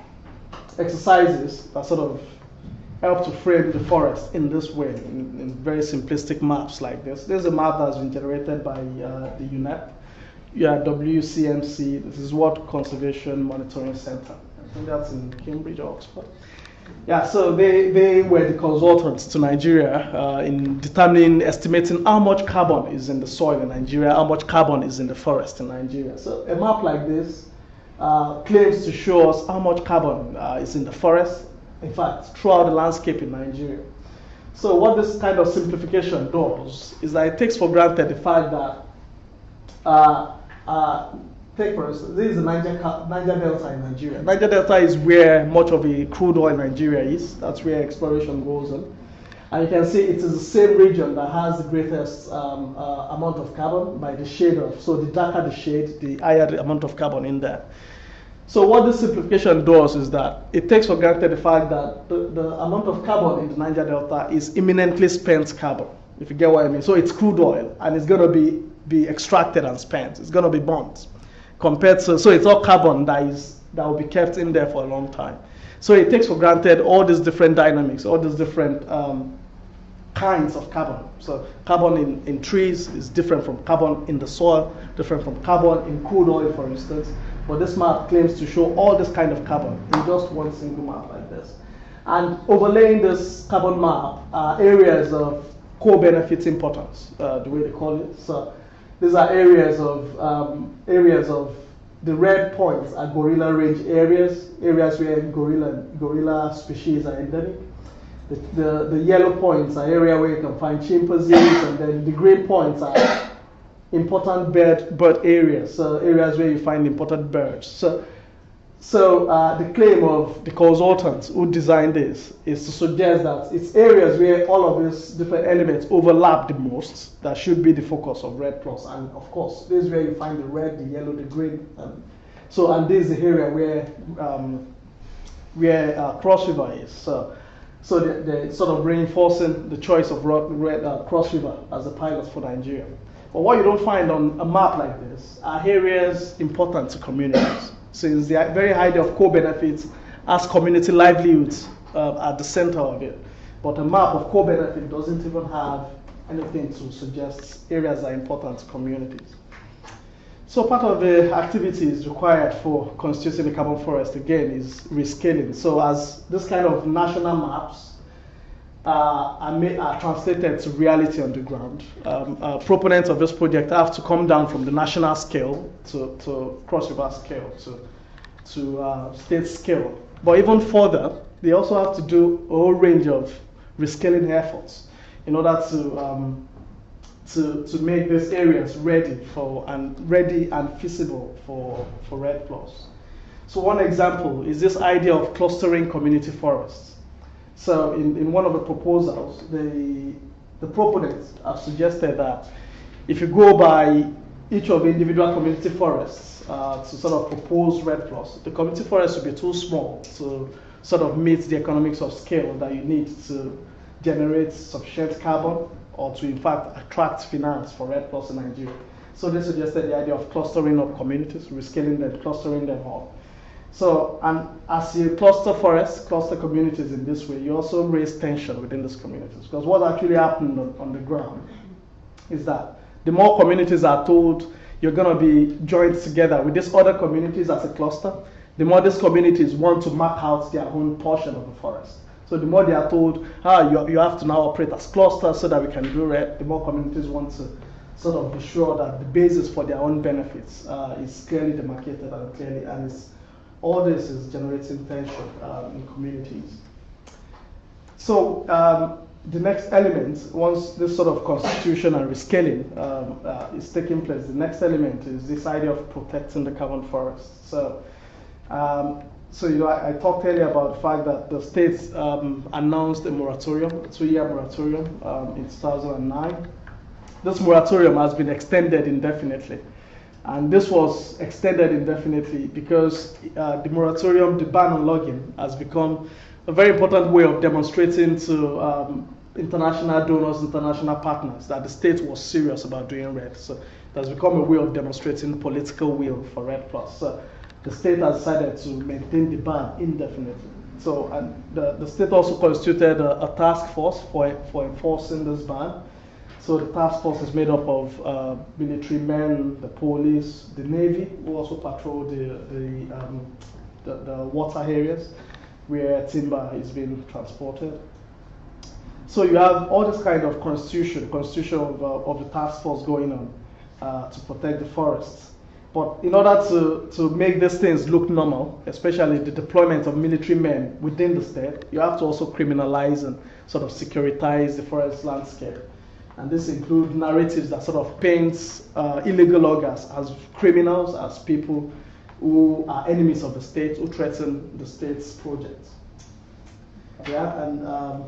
exercises that sort of help to frame the forest in this way, in, in, very simplistic maps like this. There's a map that's been generated by uh, the UNEP. Have WCMC, this is World Conservation Monitoring Center. I think that's in Cambridge, or Oxford. Yeah, so they, they were the consultants to Nigeria uh, in determining, estimating how much carbon is in the soil in Nigeria, how much carbon is in the forest in Nigeria. So a map like this uh, claims to show us how much carbon uh, is in the forest, in fact, throughout the landscape in Nigeria. So what this kind of simplification does is that it takes for granted the fact that uh, uh Take for instance, this is the Niger, Niger Delta in Nigeria. Niger Delta is where much of the crude oil in Nigeria is. That's where exploration goes on. And you can see it is the same region that has the greatest um, uh, amount of carbon by the shade of. So the darker the shade, the higher the amount of carbon in there. So what this simplification does is that it takes for granted the fact that the, the amount of carbon in the Niger Delta is imminently spent carbon, if you get what I mean. So it's crude oil, and it's going to be, be extracted and spent. It's going to be burnt compared to, so it's all carbon that is, that will be kept in there for a long time. So it takes for granted all these different dynamics, all these different um, kinds of carbon. So carbon in, in trees is different from carbon in the soil, different from carbon in crude oil, for instance. But this map claims to show all this kind of carbon in just one single map like this. And overlaying this carbon map are areas of co-benefit importance, uh, the way they call it. So these are areas of um, areas of the red points are gorilla range areas, areas where gorilla gorilla species are endemic. The, the, the yellow points are area where you can find chimpanzees, and then the green points are [COUGHS] important bird bird areas, so areas where you find important birds. So so uh, the claim of the consultants who designed this is to suggest that it's areas where all of these different elements overlap the most that should be the focus of REDD+. And of course, this is where you find the red, the yellow, the green. And so, and this is the area where um, where uh, Cross River is. So, so they're, sort of reinforcing the choice of red, uh, Cross River as a pilot for Nigeria. But what you don't find on a map like this are areas important to communities since the very idea of co-benefits as community livelihoods uh, at the center of it. But a map of co-benefit doesn't even have anything to suggest areas are important to communities. So part of the activities required for constituting the carbon forest again is rescaling. So as this kind of national maps uh, are, translated to reality on the ground. Um, uh, proponents of this project have to come down from the national scale to, to cross river scale to, to uh, state scale. But even further, they also have to do a whole range of rescaling efforts in order to, um, to, to make these areas ready for and ready and feasible for, for REDD+. So one example is this idea of clustering community forests. So in, in one of the proposals, the, the proponents have suggested that if you go by each of the individual community forests uh, to sort of propose red REDD+, the community forest would be too small to sort of meet the economics of scale that you need to generate sufficient carbon or to in fact attract finance for red REDD+ in Nigeria. So they suggested the idea of clustering up communities, rescaling them, clustering them up. So, and as you cluster forests, cluster communities in this way, you also raise tension within these communities. Because what actually happened on, on the ground is that the more communities are told you're going to be joined together with these other communities as a cluster, the more these communities want to map out their own portion of the forest. So the more they are told, ah, you, you have to now operate as clusters so that we can do it, the more communities want to sort of be sure that the basis for their own benefits uh, is clearly demarcated and clearly, and it's, all this is generating tension um, in communities. So um, the next element, once this sort of constitution and rescaling um, uh, is taking place, the next element is this idea of protecting the carbon forest. So, um, so you know, I, I, talked earlier about the fact that the states um, announced a moratorium, a two-year moratorium um, in 2009. This moratorium has been extended indefinitely. And this was extended indefinitely because uh, the moratorium, the ban on logging, has become a very important way of demonstrating to um, international donors, international partners, that the state was serious about doing REDD. So it has become a way of demonstrating political will for REDD Plus. So the state has decided to maintain the ban indefinitely. So and the, the state also constituted a, a task force for, for enforcing this ban. So the task force is made up of uh, military men, the police, the navy, who also patrol the, the, um, the, the water areas where timber is being transported. So you have all this kind of constitution, constitution of, uh, of the task force going on uh, to protect the forests. But in order to, to make these things look normal, especially the deployment of military men within the state, you have to also criminalize and sort of securitize the forest landscape. And this includes narratives that sort of paints uh, illegal loggers as criminals, as people who are enemies of the state, who threaten the state's projects. Yeah, and um,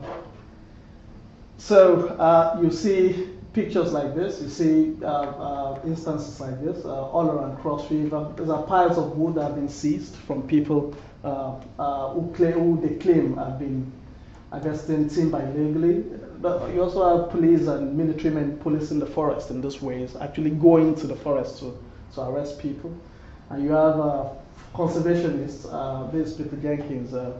so uh, you see pictures like this, you see uh, uh, instances like this uh, all around Cross River. There are piles of wood that have been seized from people uh, who, claim, who they claim have been harvesting timber illegally. But you also have police and military men policing the forest in this ways, actually going to the forest to, to arrest people. And you have uh, conservationists, uh, this Peter Jenkins, uh,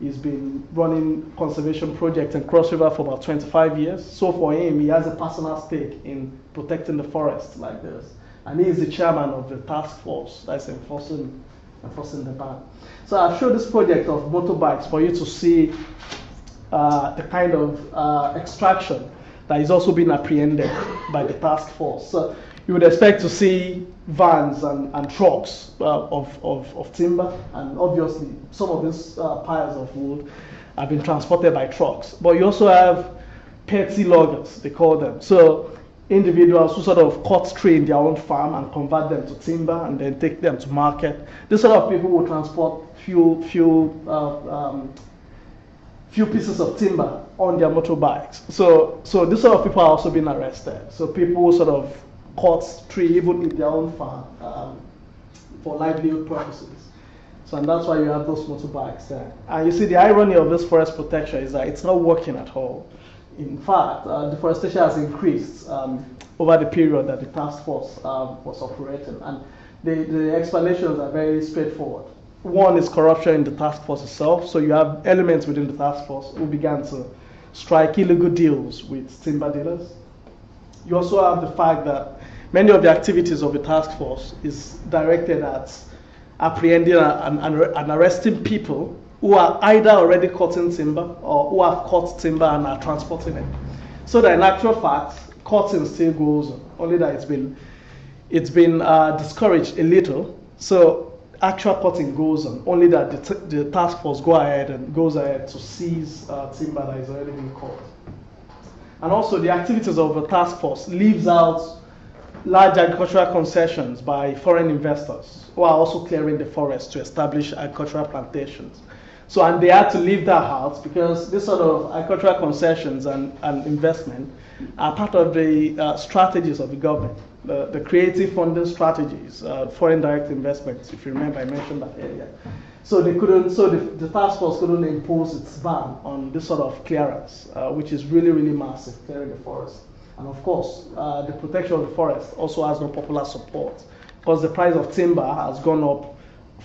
he's been running conservation projects in Cross River for about 25 years. So for him, he has a personal stake in protecting the forest like this. And he is the chairman of the task force that's enforcing, enforcing the ban. So I've showed this project of motorbikes for you to see uh, the kind of uh, extraction that is also being apprehended by the task force. So you would expect to see vans and, and trucks uh, of, of, of, timber, and obviously some of these uh, piles of wood have been transported by trucks. But you also have petty loggers, they call them. So individuals who sort of cut tree in their own farm and convert them to timber and then take them to market. This sort of people will transport few few uh, um, few pieces of timber on their motorbikes. So so this sort of people are also being arrested. So people sort of cut tree even in their own farm um, for livelihood purposes. So and that's why you have those motorbikes there. And you see the irony of this forest protection is that it's not working at all. In fact, uh, deforestation has increased um, over the period that the task force um, was operating. And the, the explanations are very straightforward. One is corruption in the task force itself. So you have elements within the task force who began to strike illegal deals with timber dealers. You also have the fact that many of the activities of the task force is directed at apprehending and, and, and arresting people who are either already cutting timber or who have cut timber and are transporting it. So that in actual fact, cutting still goes on, only that it's been it's been uh, discouraged a little. So actual cutting goes on, only that the, the, task force go ahead and goes ahead to seize uh, timber that is already been cut. And also the activities of the task force leaves out large agricultural concessions by foreign investors who are also clearing the forest to establish agricultural plantations. So, and they had to leave that out because this sort of agricultural concessions and, and investment are part of the uh, strategies of the government, the, the creative funding strategies, uh, foreign direct investments, if you remember, I mentioned that earlier. So they couldn't, so the, the task force couldn't impose its ban on this sort of clearance, uh, which is really, really massive, clearing the forest. And of course, uh, the protection of the forest also has no popular support because the price of timber has gone up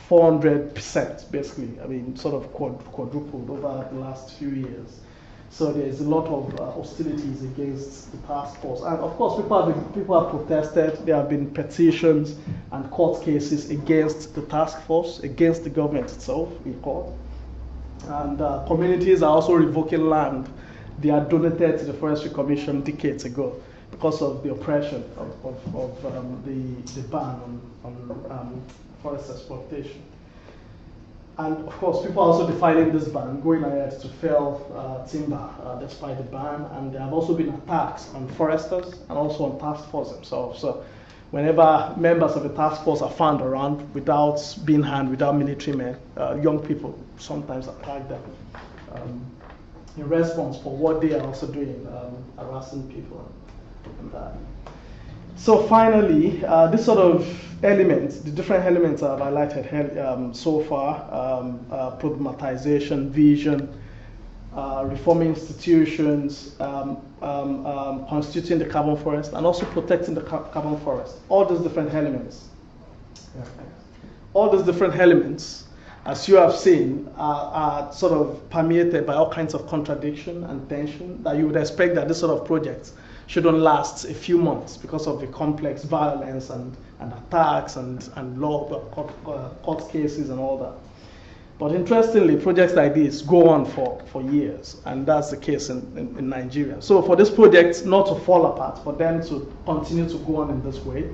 400% basically. I mean, sort of quadrupled over the last few years. So there's a lot of uh, hostilities against the task force. And of course, people have, been, people have protested. There have been petitions and court cases against the task force, against the government itself in court. And uh, communities are also revoking land they are donated to the Forestry Commission decades ago because of the oppression of, of, of um, the, the ban on, on um, forest exploitation. And of course, people are also defining this ban, going ahead to fell uh, timber uh, despite the ban. And there have also been attacks on foresters and also on task force themselves. So, whenever members of the task force are found around without being harmed, without military men, uh, young people sometimes attack them um, in response for what they are also doing, um, harassing people and that. So finally, uh, this sort of elements, the different elements I've highlighted um, so far, um, uh, problematization, vision, uh, reforming institutions, um, um, um, constituting the carbon forest, and also protecting the car carbon forest. All those different elements. Yeah. All those different elements, as you have seen, are, are sort of permeated by all kinds of contradiction and tension that you would expect that this sort of projects shouldn't last a few months because of the complex violence and, and attacks and, and law uh, court, uh, court cases and all that. But interestingly, projects like this go on for, for years, and that's the case in, in, in, Nigeria. So for this project not to fall apart, for them to continue to go on in this way,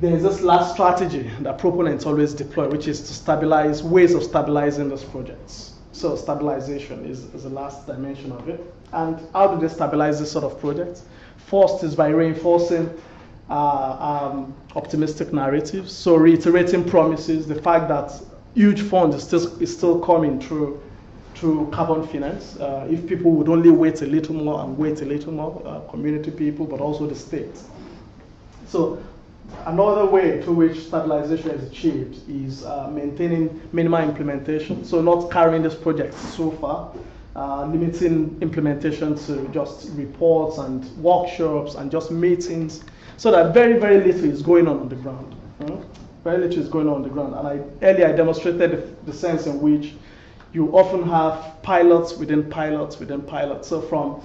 there is this last strategy that proponents always deploy, which is to stabilize ways of stabilizing those projects. So stabilization is, is the last dimension of it. And how do they stabilize this sort of project? First is by reinforcing uh, um, optimistic narratives, so reiterating promises, the fact that huge funds is still, is still coming through through carbon finance. Uh, if people would only wait a little more and wait a little more, uh, community people, but also the state. So another way through which stabilization is achieved is uh, maintaining minimal implementation. So not carrying this project so far, uh, limiting implementation to just reports and workshops and just meetings, so that very, very little is going on on the ground. Hmm? Very little is going on on the ground. And I, earlier I demonstrated the, the sense in which you often have pilots within pilots within pilots. So from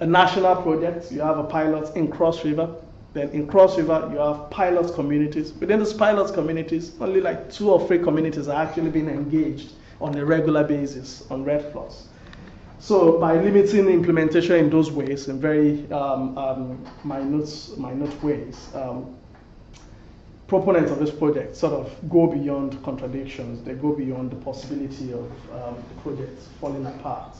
a national project, you have a pilot in Cross River. Then in Cross River, you have pilot communities. Within those pilot communities, only like two or three communities are actually being engaged on a regular basis on REDD+. So by limiting implementation in those ways, in very um, um, minute, minute ways, um, proponents of this project sort of go beyond contradictions. They go beyond the possibility of um, the project falling apart.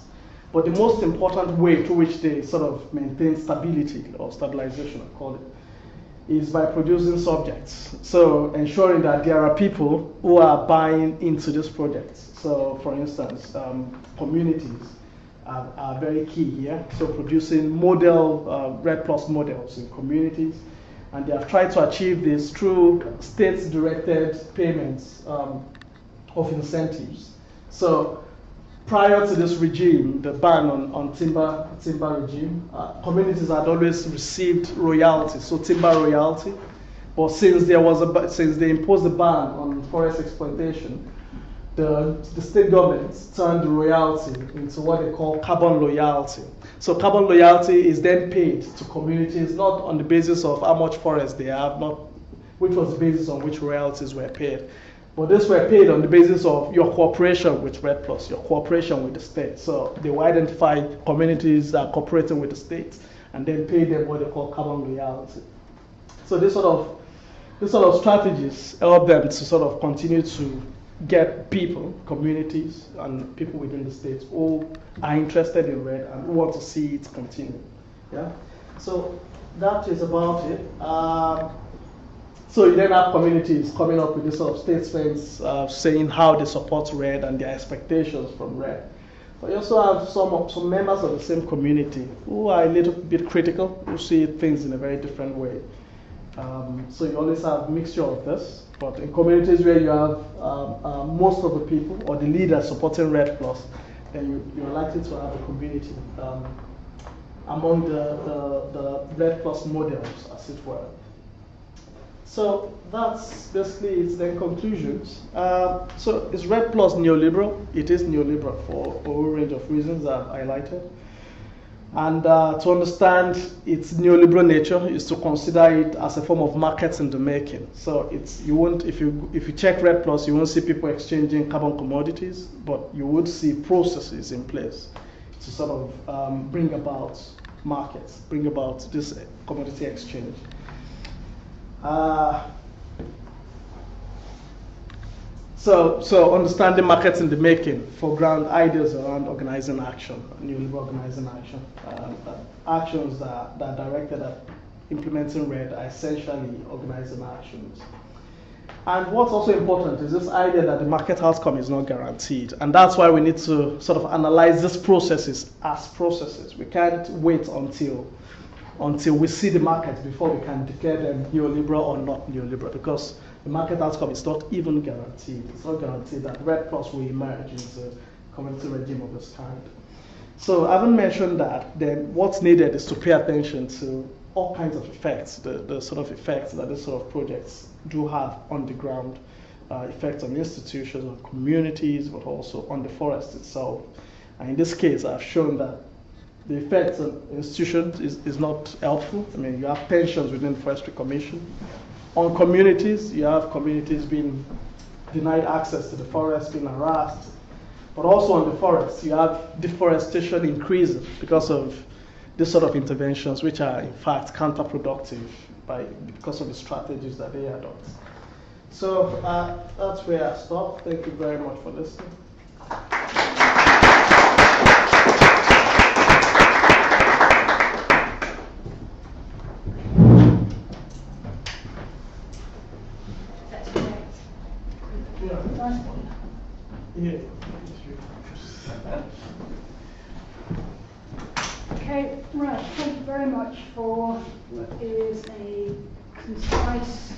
But the most important way through which they sort of maintain stability or stabilization, I call it, is by producing subjects. So ensuring that there are people who are buying into this project. So for instance, um, communities are, are, very key here. So producing model, uh, plus models in communities. And they have tried to achieve this through state-directed payments um, of incentives. So prior to this regime, the ban on, on timber, timber regime, uh, communities had always received royalty, so timber royalty. But since there was a, since they imposed a ban on forest exploitation, the, the state government turned royalty into what they call carbon loyalty. So carbon loyalty is then paid to communities not on the basis of how much forest they have, not which was the basis on which royalties were paid. But these were paid on the basis of your cooperation with Red REDD+, your cooperation with the state. So they will identify communities that are cooperating with the state and then pay them what they call carbon loyalty. So this sort of this sort of strategies help them to sort of continue to get people, communities, and people within the states who are interested in REDD and want to see it continue. Yeah. So that is about it. Uh, so you then have communities coming up with this sort of statements uh, saying how they support REDD and their expectations from REDD. But you also have some some members of the same community who are a little bit critical, who see things in a very different way. Um, so you always have a mixture of this. But in communities where you have uh, most of the people or the leaders supporting REDD Plus, then you, you're likely to have a community um, among the, the, the REDD+ models, as it were. So that's basically its then conclusions. Uh, so is REDD Plus neoliberal? It is neoliberal for, a range of reasons that I've highlighted. And uh, to understand its neoliberal nature is to consider it as a form of markets in the making. So it's you won't if you if you check REDD Plus, you won't see people exchanging carbon commodities, but you would see processes in place to sort of um, bring about markets, bring about this commodity exchange. Uh, so, so understanding markets in the making, foreground ideas around organizing action, new organizing action. Um, uh, actions that, that are directed at implementing REDD are essentially organizing actions. And what's also important is this idea that the market outcome is not guaranteed. And that's why we need to sort of analyze these processes as processes. We can't wait until until we see the market before we can declare them neoliberal or not neoliberal because the market outcome is not even guaranteed. It's not guaranteed that REDD Plus will emerge into a community regime of this kind. So I haven't mentioned that, then what's needed is to pay attention to all kinds of effects, the, the sort of effects that these sort of projects do have on the ground, uh, effects on institutions, on communities, but also on the forest itself. And in this case, I've shown that the effects on institutions is, is not helpful. I mean, you have tensions within the Forestry Commission. On communities, you have communities being denied access to the forest, being harassed. But also on the forest, you have deforestation increasing because of this sort of interventions, which are in fact counterproductive by, because of the strategies that they adopt. So uh, that's where I stop. Thank you very much for listening. Right, thank you very much for what is a concise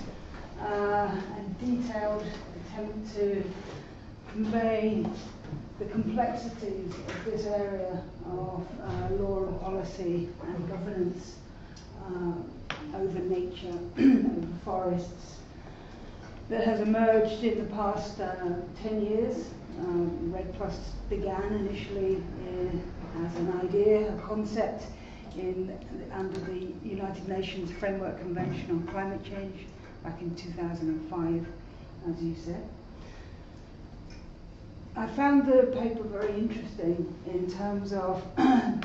uh, and detailed attempt to convey the complexities of this area of uh, law and policy and governance uh, over nature, [CLEARS THROAT] over forests, that has emerged in the past uh, 10 years. Um, REDD Plus began initially in, as an idea, a concept in, under the United Nations Framework Convention on Climate Change back in 2005, as you said. I found the paper very interesting in terms of [COUGHS]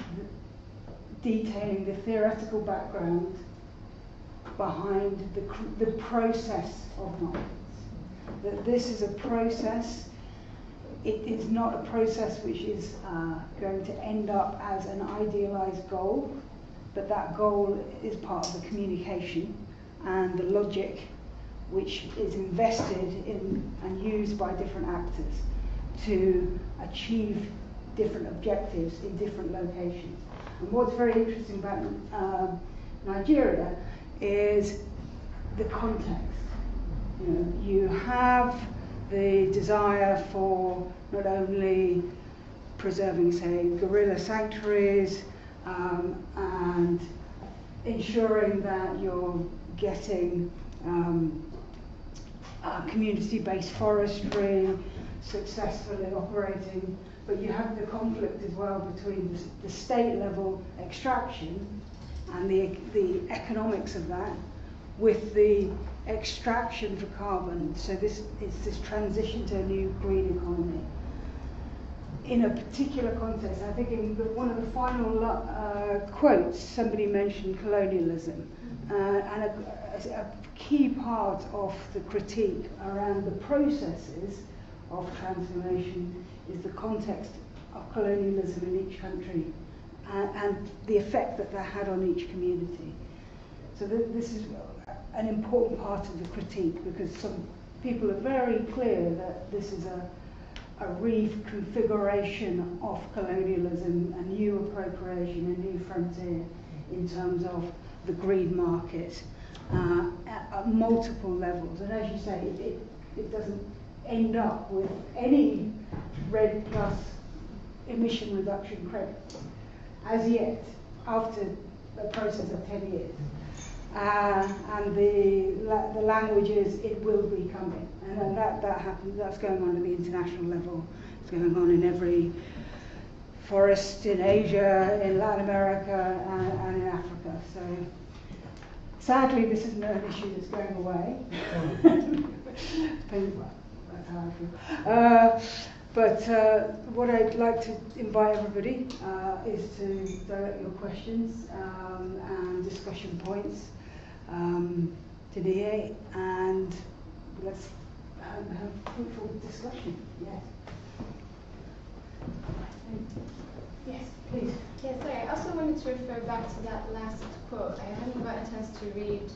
detailing the theoretical background behind the, the process of markets. That this is a process, it is not a process which is uh, going to end up as an idealized goal, but that goal is part of the communication and the logic which is invested in and used by different actors to achieve different objectives in different locations. And what's very interesting about uh, Nigeria is the context. You, know, you have the desire for not only preserving, say, gorilla sanctuaries um, and ensuring that you're getting um, uh, community-based forestry successfully operating, but you have the conflict as well between the, the state level extraction and the, the economics of that with the extraction for carbon. So this is this transition to a new green economy. In a particular context, I think in the, one of the final uh, quotes, somebody mentioned colonialism. Uh, and a, a, key part of the critique around the processes of transformation is the context of colonialism in each country and, and the effect that that had on each community. So th this is an important part of the critique because some people are very clear that this is a, a reconfiguration of colonialism, a new appropriation, a new frontier in terms of the greed market uh, at, at, multiple levels. And as you say, it, it, it doesn't end up with any REDD plus emission reduction credits as yet after the process of 10 years. Uh, and the, la the language is it will be coming. And that, that happens, that's going on at the international level. It's going on in every forest in Asia, in Latin America, and, and in Africa. So sadly, this isn't an issue that's going away. [LAUGHS] That's how I feel. Uh, but uh, what I'd like to invite everybody uh, is to direct your questions um, and discussion points um, to DA and let's um, have fruitful discussion. Yes. Yes, please. Yeah, sorry. I also wanted to refer back to that last quote. I haven't got a chance to read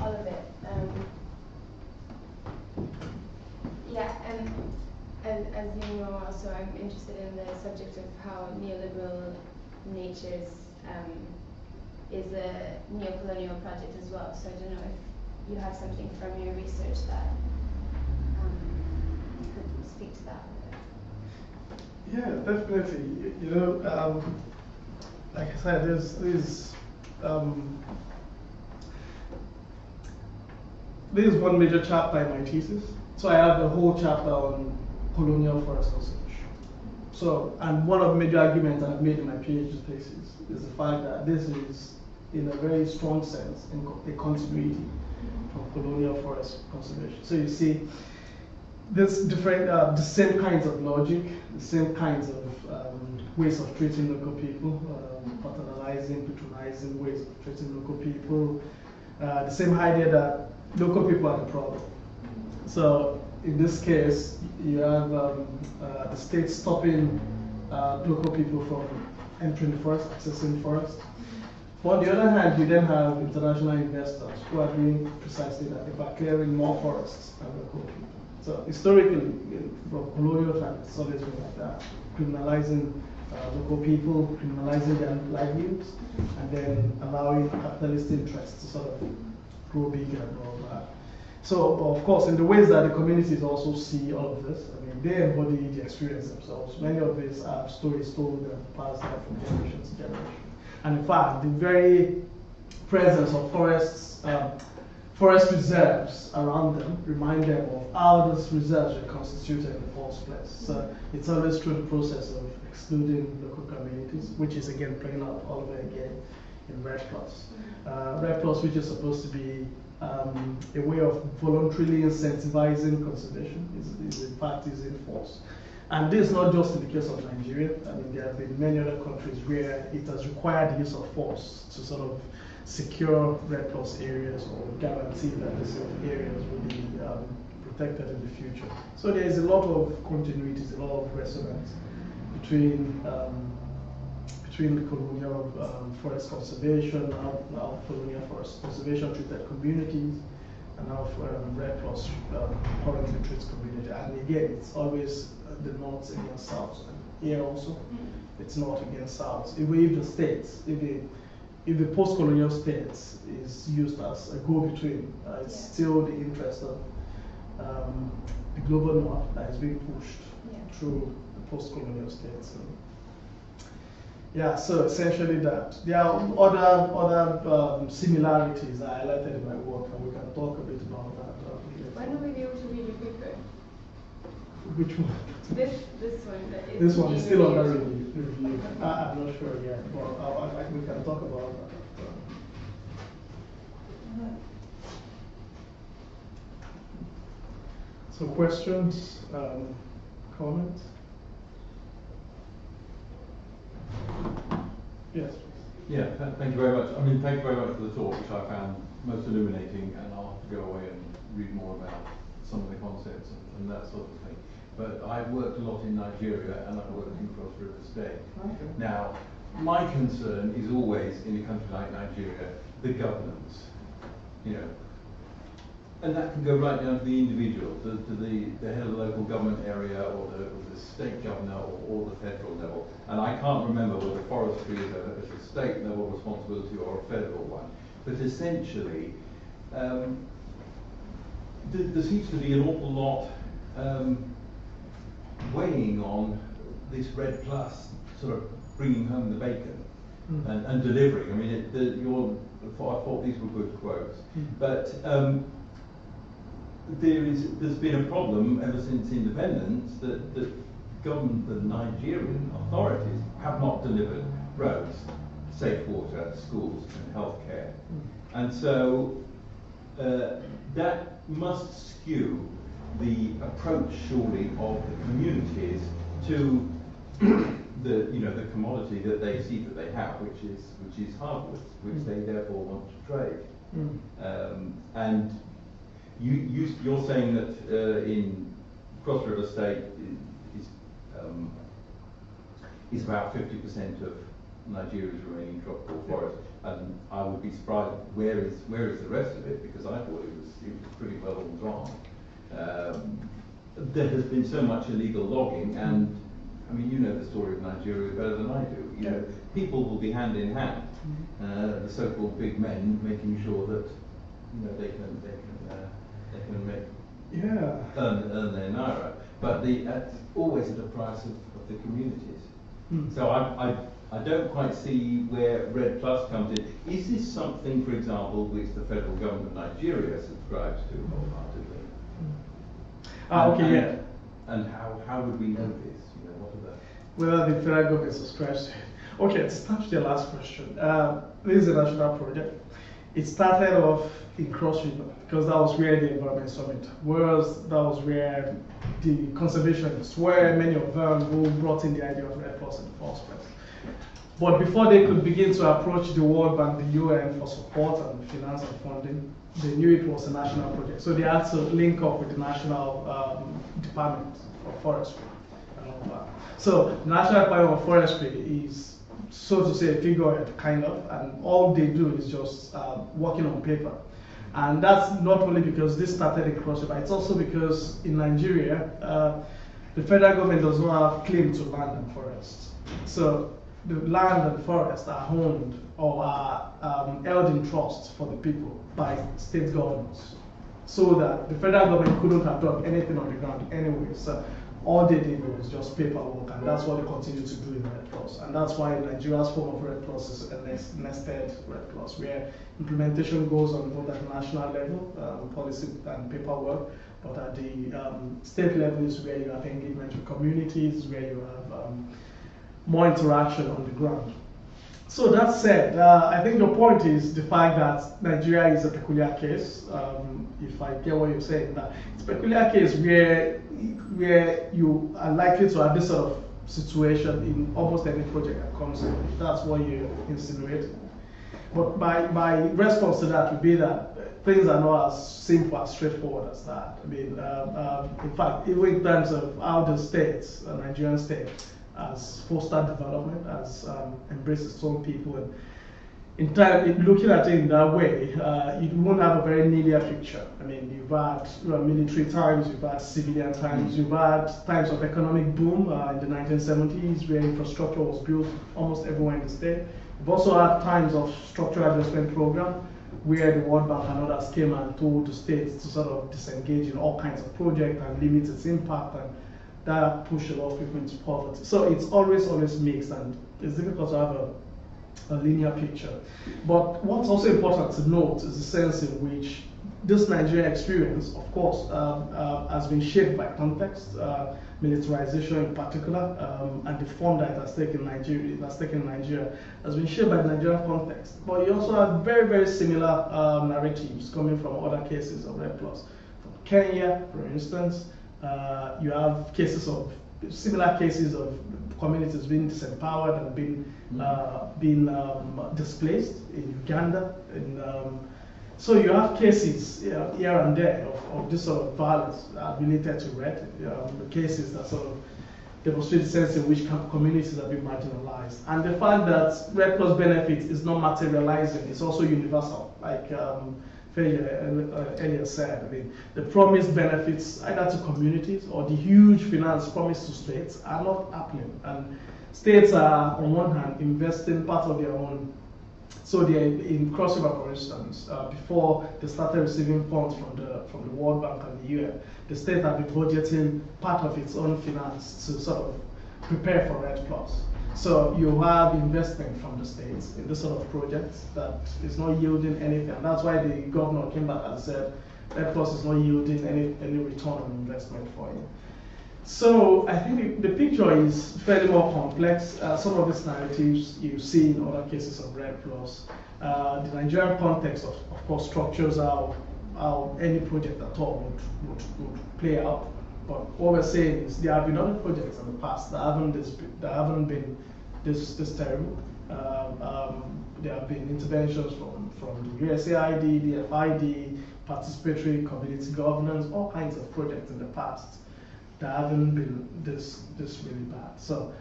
all of it. Um, yeah, and as, as you know, also I'm interested in the subject of how neoliberal natures um, is a neo-colonial project as well. So I don't know if you have something from your research that um, you could speak to that. Yeah, definitely. You- know, um, like I said, there's there's um, there's one major chapter in my thesis. So I have a whole chapter on colonial forest conservation. So, and one of the major arguments I've made in my PhD thesis is the fact that this is, in a very strong sense, in a continuity from colonial forest conservation. So you see, there's different, uh, the same kinds of logic, the same kinds of um, ways of treating local people, um, paternalizing, patronizing ways of treating local people. Uh, the same idea that local people are the problem. So in this case, you have um, uh, the state stopping uh, local people from entering the forest, accessing the forest. On the other hand, you then have international investors who are doing precisely that. They are clearing more forests than local people. So historically, from colonial times, it's always been like that, criminalizing uh, local people, criminalizing their livelihoods, and then allowing capitalist interests to sort of grow bigger and all that. So, of course, in the ways that the communities also see all of this, I mean, they embody the experience themselves. Many of these are stories told and passed down from generation to generation. And in fact, the very presence of forests, um, forest reserves around them remind them of how those reserves were constituted in the first place. So it's always through the process of excluding local communities, which is again playing out all over again in REDD Plus. Uh, REDD Plus, which is supposed to be um, a way of voluntarily incentivizing conservation, is, is in fact is in force. And this is not just in the case of Nigeria. I mean, there have been many other countries where it has required the use of force to sort of secure REDD Plus areas or guarantee that these sort of areas will be um, protected in the future. So there is a lot of continuities, a lot of resonance between um, between the colonial um, forest conservation, now, now colonial forest conservation treated communities, and now um, REDD Plus um, currently treats community. And again, it's always the north against south. And here also, it's north against south. Even if the states, if the if the post-colonial states is used as a go-between, uh, it's Yeah. still the interest of um, the global north that is being pushed Yeah. through the post-colonial states. So, yeah, so essentially that. There are other other um, similarities I highlighted in my work, and we can talk a bit about that. uh. When will we be able to read? Which one? This this one This one is still under reviewed. review. review. I, I'm not sure yet, but I, I, we can talk about that. So questions, um, comments? Yes. Yeah, th- thank you very much. I mean, thank you very much for the talk, which I found most illuminating, and I'll have to go away and read more about some of the concepts and, and that sort of thing. But I've worked a lot in Nigeria, and I've worked in Cross River State. Okay. Now, my concern is always in a country like Nigeria, the governance. You know, and that can go right down to the individual, to, to the, the head of the local government area or the, or the state governor or, or the federal level. And I can't remember whether forestry is a, is a state level responsibility or a federal one. But essentially, um, th- there seems to be an awful lot um, weighing on this REDD Plus sort of bringing home the bacon Mm. and, and delivering. I mean, it, the, your, I thought these were good quotes. Mm. But um, there is, there's been a problem ever since independence that, that government, the Nigerian authorities have not delivered roads, safe water, schools, and healthcare. And so uh, that must skew the approach, surely, of the communities to [COUGHS] the you know the commodity that they see that they have, which is which is hardwoods, which they therefore want to trade. Mm. Um, and you, you you're saying that uh, in Cross River State is um, is about 50% of Nigeria's remaining tropical forest, and I would be surprised where is where is the rest of it because I thought it was it was pretty well all gone. Um, there has been so much illegal logging, and I mean you know the story of Nigeria better than I do. You know, people will be hand in hand, uh, the so-called big men, making sure that you know they can they can uh, they can make Yeah. earn, earn their naira, but the, at, always at the price of, of the communities. Mm. So I, I, I don't quite see where REDD Plus comes in. Is this something, for example, which the federal government of Nigeria subscribes to wholeheartedly? Ah, And- okay, yeah. and- And how, how would we know this? You know, what are the... whether the federal government subscribes to it. Okay, to start with the last question, uh, this is a national project. It started off in Cross River because that was where the environment summit was. That was where the conservationists, where many of them who brought in the idea of REDD Plus in the first place. But before they could begin to approach the World Bank, the UN for support and finance and funding, they knew it was a national project. So they had to link up with the National um, Department of Forestry that. So National Department of Forestry is, so to say, a figurehead, kind of, and all they do is just uh, working on paper. And that's not only because this started in Cross River, it's also because in Nigeria, uh, the federal government does not have claim to land and forests. So the land and forests are owned or are um, held in trust for the people by state governments. So that the federal government couldn't have done anything on the ground anyway. So all they did was just paperwork, and that's what they continue to do in REDD Plus. And that's why Nigeria's form of REDD Plus is a nested REDD Plus, where implementation goes on both at national level, um, policy and paperwork, but at the um, state level is where you have engagement with communities, where you have um, more interaction on the ground. So that said, uh, I think your point is the fact that Nigeria is a peculiar case. Um, if I get what you're saying, that it's a peculiar case where where you are likely to have this sort of situation in almost any project that comes in. If that's what you're insinuating. But my, my response to that would be that things are not as simple, as straightforward as that. I mean, um, um, in fact, even in terms of how the state, the Nigerian state, has foster development, as um, embraced its own people, and in time, in looking at it in that way, uh, you won't have a very linear picture. I mean, you've had uh, military times, you've had civilian times, you've had times of economic boom uh, in the 1970s where infrastructure was built almost everywhere in the state. You've also had times of structural adjustment program where the World Bank and others came and told the states to sort of disengage in all kinds of projects and limit its impact, and that push a lot of people into poverty. So it's always, always mixed, and it's difficult to have a a linear picture. But what's also important to note is the sense in which this Nigerian experience, of course, um, uh, has been shaped by context, uh, militarization in particular, um, and the form that it has taken Nigeria, it has taken Nigeria, has been shaped by the Nigerian context. But you also have very, very similar um, narratives coming from other cases of REDD Plus. From Kenya, for instance, uh, you have cases of similar cases of communities being disempowered and being uh, being um, displaced in Uganda. In, um, so you have cases you know, here and there of, of this sort of violence related to REDD, um, the cases that sort of demonstrate the sense in which communities have been marginalized. And the fact that REDD Plus benefit is not materializing is also universal, like um, Feja uh, earlier said. I mean, the promised benefits either to communities or the huge finance promised to states are not happening. And states are, on one hand, investing part of their own. So they're in Cross River, for instance, uh, before they started receiving funds from the from the World Bank and the UN, the state had been budgeting part of its own finance to sort of prepare for REDD Plus. So you have investment from the states in this sort of projects that is not yielding anything. That's why the governor came back and said REDD Plus is not yielding any, any return on investment for you. So I think the, the picture is fairly more complex. Uh, some of these narratives you see in other cases of REDD Plus. Uh, the Nigerian context, of, of course, structures how, how any project at all would, would, would play out. But what we're saying is there have been other projects in the past that haven't, this, that haven't been this, this terrible. Um, um, there have been interventions from, from the USAID, the DFID, participatory community governance, all kinds of projects in the past that haven't been this this really bad. So,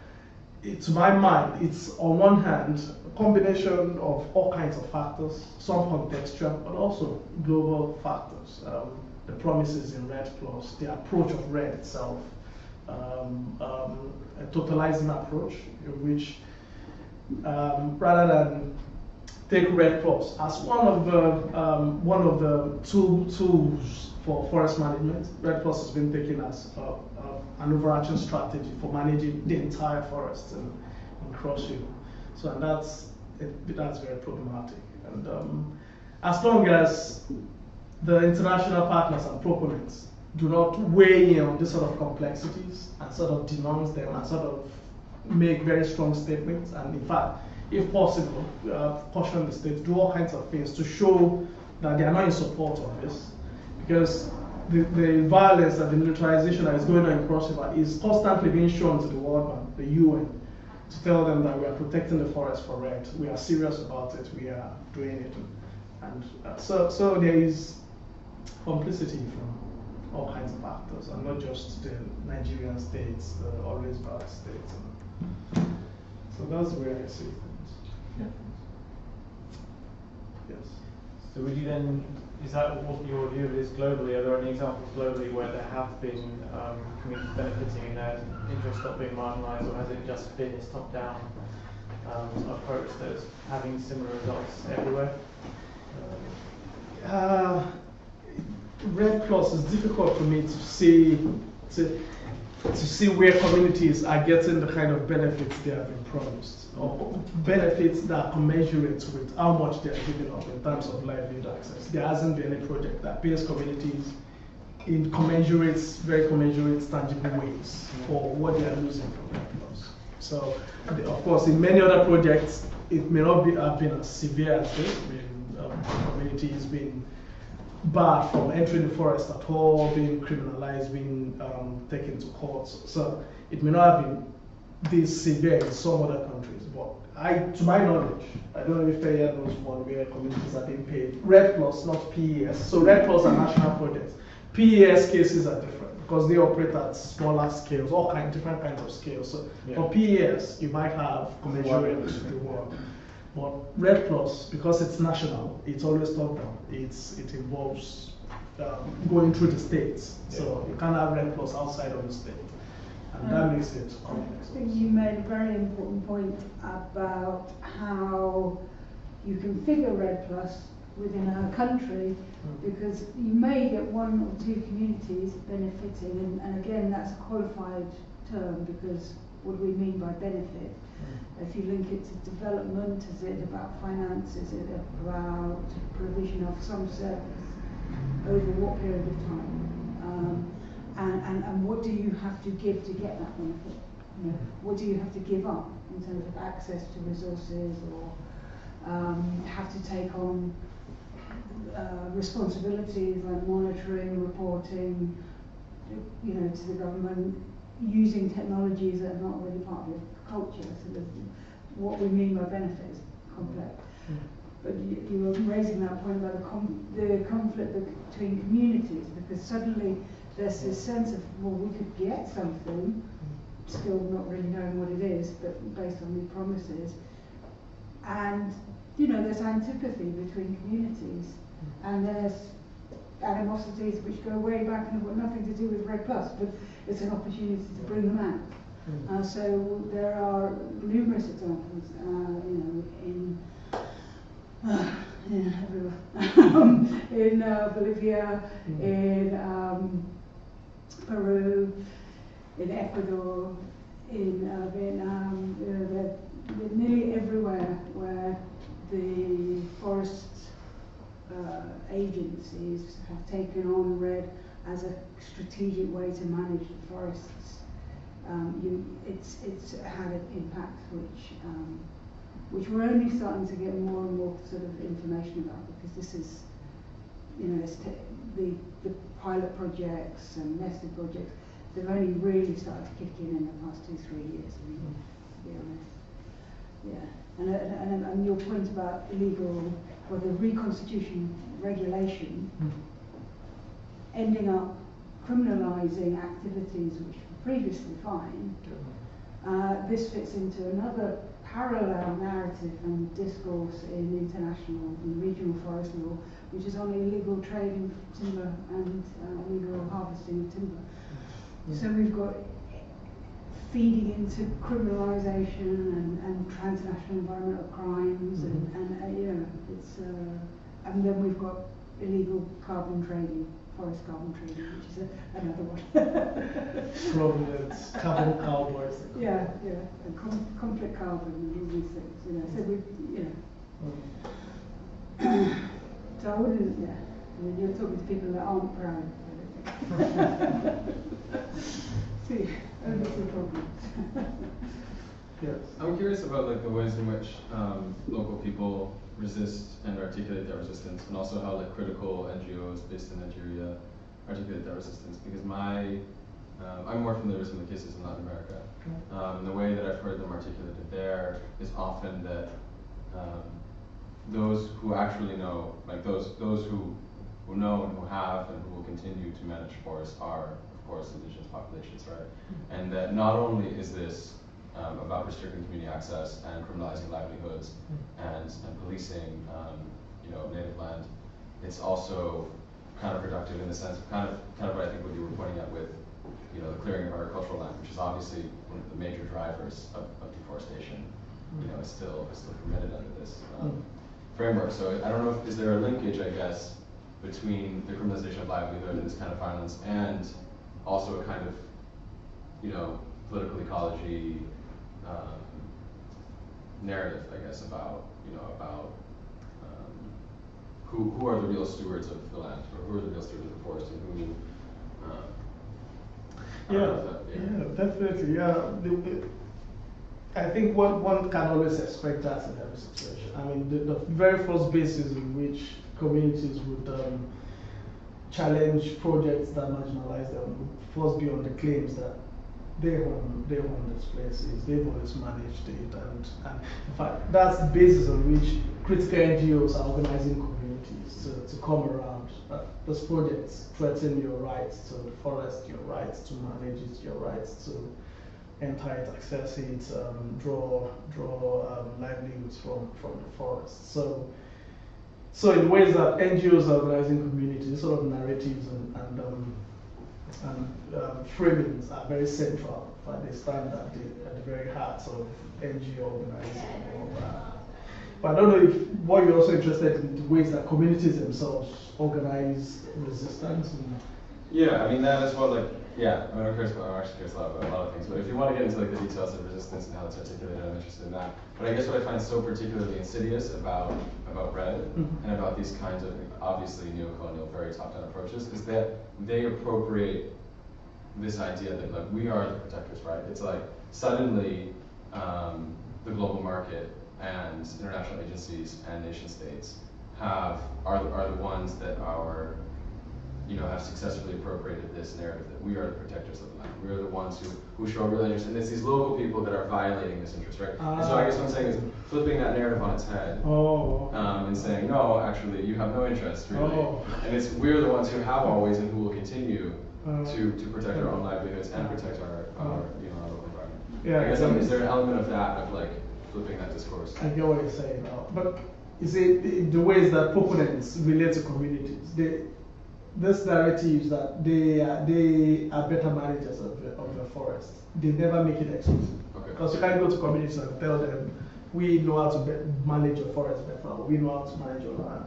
to my mind, it's on one hand a combination of all kinds of factors, some contextual, but also global factors. Um, the promises in REDD Plus, the approach of REDD itself, um, um, a totalizing approach in which um, rather than take REDD Plus as one of the um, one of the tool, tools for forest management. REDD Plus has been taken as an overarching strategy for managing the entire forest in, in Cross River. So and that's it, that's very problematic. And um, as long as the international partners and proponents do not weigh in on these sort of complexities and sort of denounce them and sort of make very strong statements and in fact if possible uh, caution the state do all kinds of things to show that they are not in support of this because the, the violence and the militarization that is going on in River is constantly being shown to the World Bank, the UN, to tell them that we are protecting the forest for REDD. We are serious about it. We are doing it. And uh, so, so there is complicity from all kinds of actors, and not just the Nigerian states, the always bad states. So that's where I see things. Yeah. Yes. So would you then, is that what your view of it is globally? Are there any examples globally where there have been um, communities benefiting and their interests not being marginalised, or has it just been this top-down um, approach that's having similar results everywhere? Uh, REDD Plus is difficult for me to see to, to see where communities are getting the kind of benefits they have been promised, or benefits that are commensurate with how much they are giving up in terms of livelihood access. There hasn't been any project that pays communities in commensurate, very commensurate, tangible ways for what they are losing from REDD Plus. So, of course, in many other projects, it may not be, have been as severe as this. I mean, um, communities being barred from entering the forest at all, being criminalized, being um, taken to court. So it may not have been this severe in some other countries, but I, to my knowledge, I don't know if Feja knows one where communities are being paid REDD Plus, not PES. So REDD Plus are national projects. PES cases are different because they operate at smaller scales, all kinds, different kinds of scales. So Yeah. for PES, you might have commensurate to the work. But REDD Plus, because it's national, it's always top down. It's it involves um, going through the states. So you can't have REDD Plus outside of the state, and that Um, makes it complex. I think you made a very important point about how you configure REDD Plus within our country because you may get one or two communities benefiting, and, and again, that's a qualified term because what do we mean by benefit? If you link it to development, is it about finance? Is it about provision of some service? Over what period of time? Um, and, and, and what do you have to give to get that benefit? You know, what do you have to give up in terms of access to resources or um, have to take on uh, responsibilities like monitoring, reporting, you know, to the government, using technologies that are not really part of your culture. So the, what we mean by benefit is complex. Mm. But you, you were raising that point about the, com- the conflict between communities because suddenly there's this sense of, well, we could get something, still not really knowing what it is, but based on these promises. And, you know, there's antipathy between communities mm. and there's animosities which go way back and have got nothing to do with REDD Plus, but it's an opportunity to bring them out. Uh, so there are numerous examples, uh, you know, in uh, yeah, everywhere. [LAUGHS] Um, in uh, Bolivia, in um, Peru, in Ecuador, in uh, Vietnam, uh, they're, they're nearly everywhere where the forest uh, agencies have taken on REDD as a strategic way to manage the forests, um, you, it's, it's had an impact which, um, which we're only starting to get more and more sort of information about because this is, you know, t- the, the pilot projects and nested projects, they've only really started to kick in in the past two, three years, I mean, to be honest. Yeah, and, and, and, and your point about illegal, or the reconstitution regulation ending up criminalising activities which were previously fine, uh, this fits into another parallel narrative and discourse in international and regional forest law, which is on illegal trading of timber and uh, illegal harvesting of timber. So we've got feeding into criminalisation and, and transnational environmental crimes, and, and uh, you know, and then we've got illegal carbon trading, forest carbon trading, which is a, another one. Provenance, carbon cowboys. yeah, yeah, and com- conflict carbon and all these things, you know. So we, you know, so I wouldn't, yeah. I mean, you're talking to people that aren't proud. I don't think. See, problems. Yes. I'm curious about like the ways in which um, local people resist and articulate their resistance, and also how like critical NGOs based in Nigeria articulate their resistance. Because my um, I'm more familiar with some of the cases in Latin America. Um, and the way that I've heard them articulated there is often that um, those who actually know, like those those who who know and who have and who will continue to manage forests are, of course, indigenous populations, right? And that not only is this um, about restricting community access and criminalizing livelihoods and, and policing, um, you know, native land, it's also counterproductive in the sense of kind of kind of what I think what you were pointing at with, you know, the clearing of agricultural land, which is obviously one of the major drivers of, of deforestation. You know, is still is still permitted under this um, framework. So I don't know if is there a linkage, I guess, between the criminalization of livelihood and this kind of violence and also a kind of, you know, political ecology um, narrative, I guess, about you know about um, who who are the real stewards of the land, or who are the real stewards of the forest, and who. Um, Yeah, yeah, definitely. Yeah, I think one one can always expect that in every situation. I mean, the, the very first basis in which communities would um, challenge projects that marginalize them would first be on the claims that they own they own these places, they've always managed it, and, and in fact that's the basis on which critical NGOs are organizing communities to, to come around. Uh, those projects threaten your rights to the forest, your rights to manage it, your rights to enter it, access it, um, draw draw um, livelihoods from from the forest. So. So in ways that NGOs are organizing communities, sort of narratives and, and um, and um, framings are very central, but they stand at the, at the very heart of NGO organizing. and. But I don't know if what you're also interested in the ways that communities themselves organize resistance. And, Yeah, I mean that as well. Like, yeah, I mean, I'm curious. About, I'm actually curious a lot about a lot of things. But if you want to get into like the details of resistance and how it's articulated, I'm interested in that. But I guess what I find so particularly insidious about about REDD Mhm. and about these kinds of obviously neo-colonial, very top-down approaches is that they appropriate this idea that like we are the protectors, right? It's like suddenly um, the global market and international agencies and nation states have are the, are the ones that are you know have successfully appropriated this narrative that we are the protectors of the land. We are the ones who, who show real interest, and it's these local people that are violating this interest, right? and so I guess what I'm saying is flipping that narrative on its head oh, um, and saying, no, actually, you have no interest, really. Oh. And it's we're the ones who have always and who will continue Uh, to, to protect our own livelihoods and protect our, our you know our local environment. Yeah, I guess I um, mean- is there an element of that of like flipping that discourse? I get what you're saying. But you see, the, the ways that proponents relate to communities, they, this narratives that they are, they are better managers of the, of the forest, they never make it explicit. Okay. Because you can't go to communities and tell them, we know how to manage your forest better, we know how to manage your land.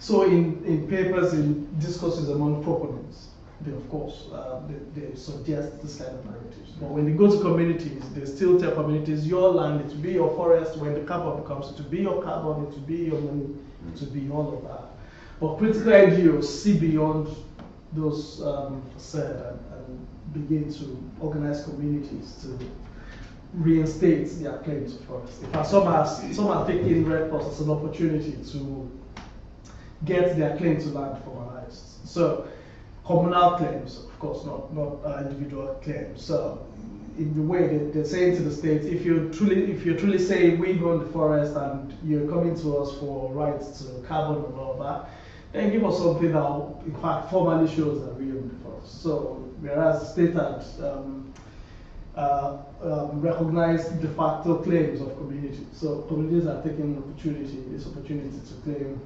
So in, in papers, in discourses among proponents, they of course, uh, they, they suggest this kind of narratives. But when they go to communities, they still tell communities, your land it to be your forest, when the carbon comes, to be your carbon, it to be your money, to be all of that. But critical NGOs see beyond those um, said and, and begin to organize communities to reinstate their claims to forest. In fact, some are, some are taking REDD Plus as an opportunity to get their claim to land formalized. So, communal claims, of course, not, not uh, individual claims. So, in the way they, they're saying to the states, if you truly, if you truly say we go in the forest and you're coming to us for rights to carbon and all that, then give us something that, in fact, formally shows that we own the forest. So, whereas state had um, uh, um, recognized de facto claims of communities, so communities are taking opportunity, this opportunity to claim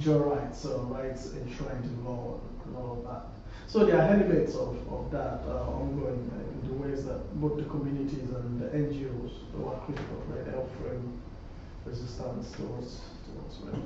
jure rights, so rights enshrined in law and all of that. So there are elements of, of that uh, ongoing uh, in the ways that both the communities and the NGOs who are critical of REDD offering resistance towards towards REDD.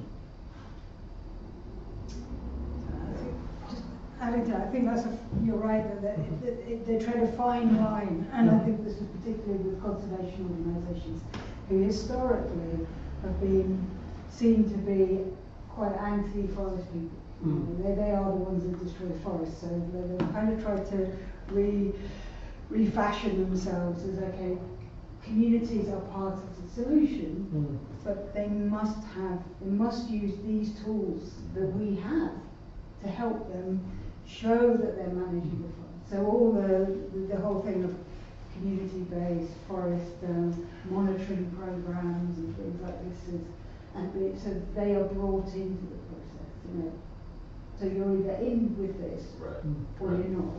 Adding to that, I think that's a, you're right that they, they, they tread a fine line, and I think this is particularly with conservation organisations who historically have been seen to be quite anti-forest people. Mm. They, they are the ones that destroy forests, so they, they kind of try to re, refashion themselves as okay, communities are part of the solution, Mm. But they must have, they must use these tools that we have to help them show that they're managing the forest. So all the, the, whole thing of community-based forest um, monitoring programs and things like this is, and so they are brought into the process, you know. So you're either in with this Right. Or you're not.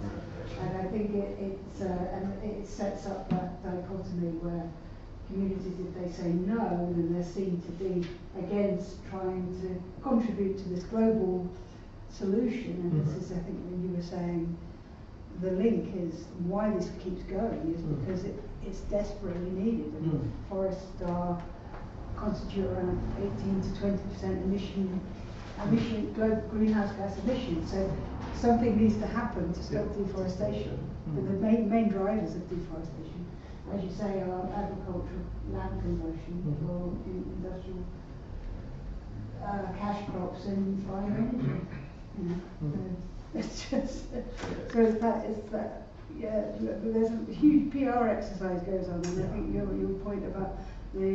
And I think it, it's, uh, and it sets up that dichotomy where communities, if they say no, then they're seen to be against trying to contribute to this global solution. And this Mhm. is, I think, when you were saying the link is why this keeps going is Mm. because it, it's desperately needed. I Mm. mean, forests are constitute around 18 to 20 percent emission, emission, global greenhouse gas emissions. So something needs to happen to stop Yeah. deforestation. Mm. But the main, main drivers of deforestation, as you say, are agricultural land conversion Mhm. for in- industrial uh, cash crops and bioenergy. You know, Mm. so it's just so it's that it's that yeah. There's a huge PR exercise goes on, and I think your your point about the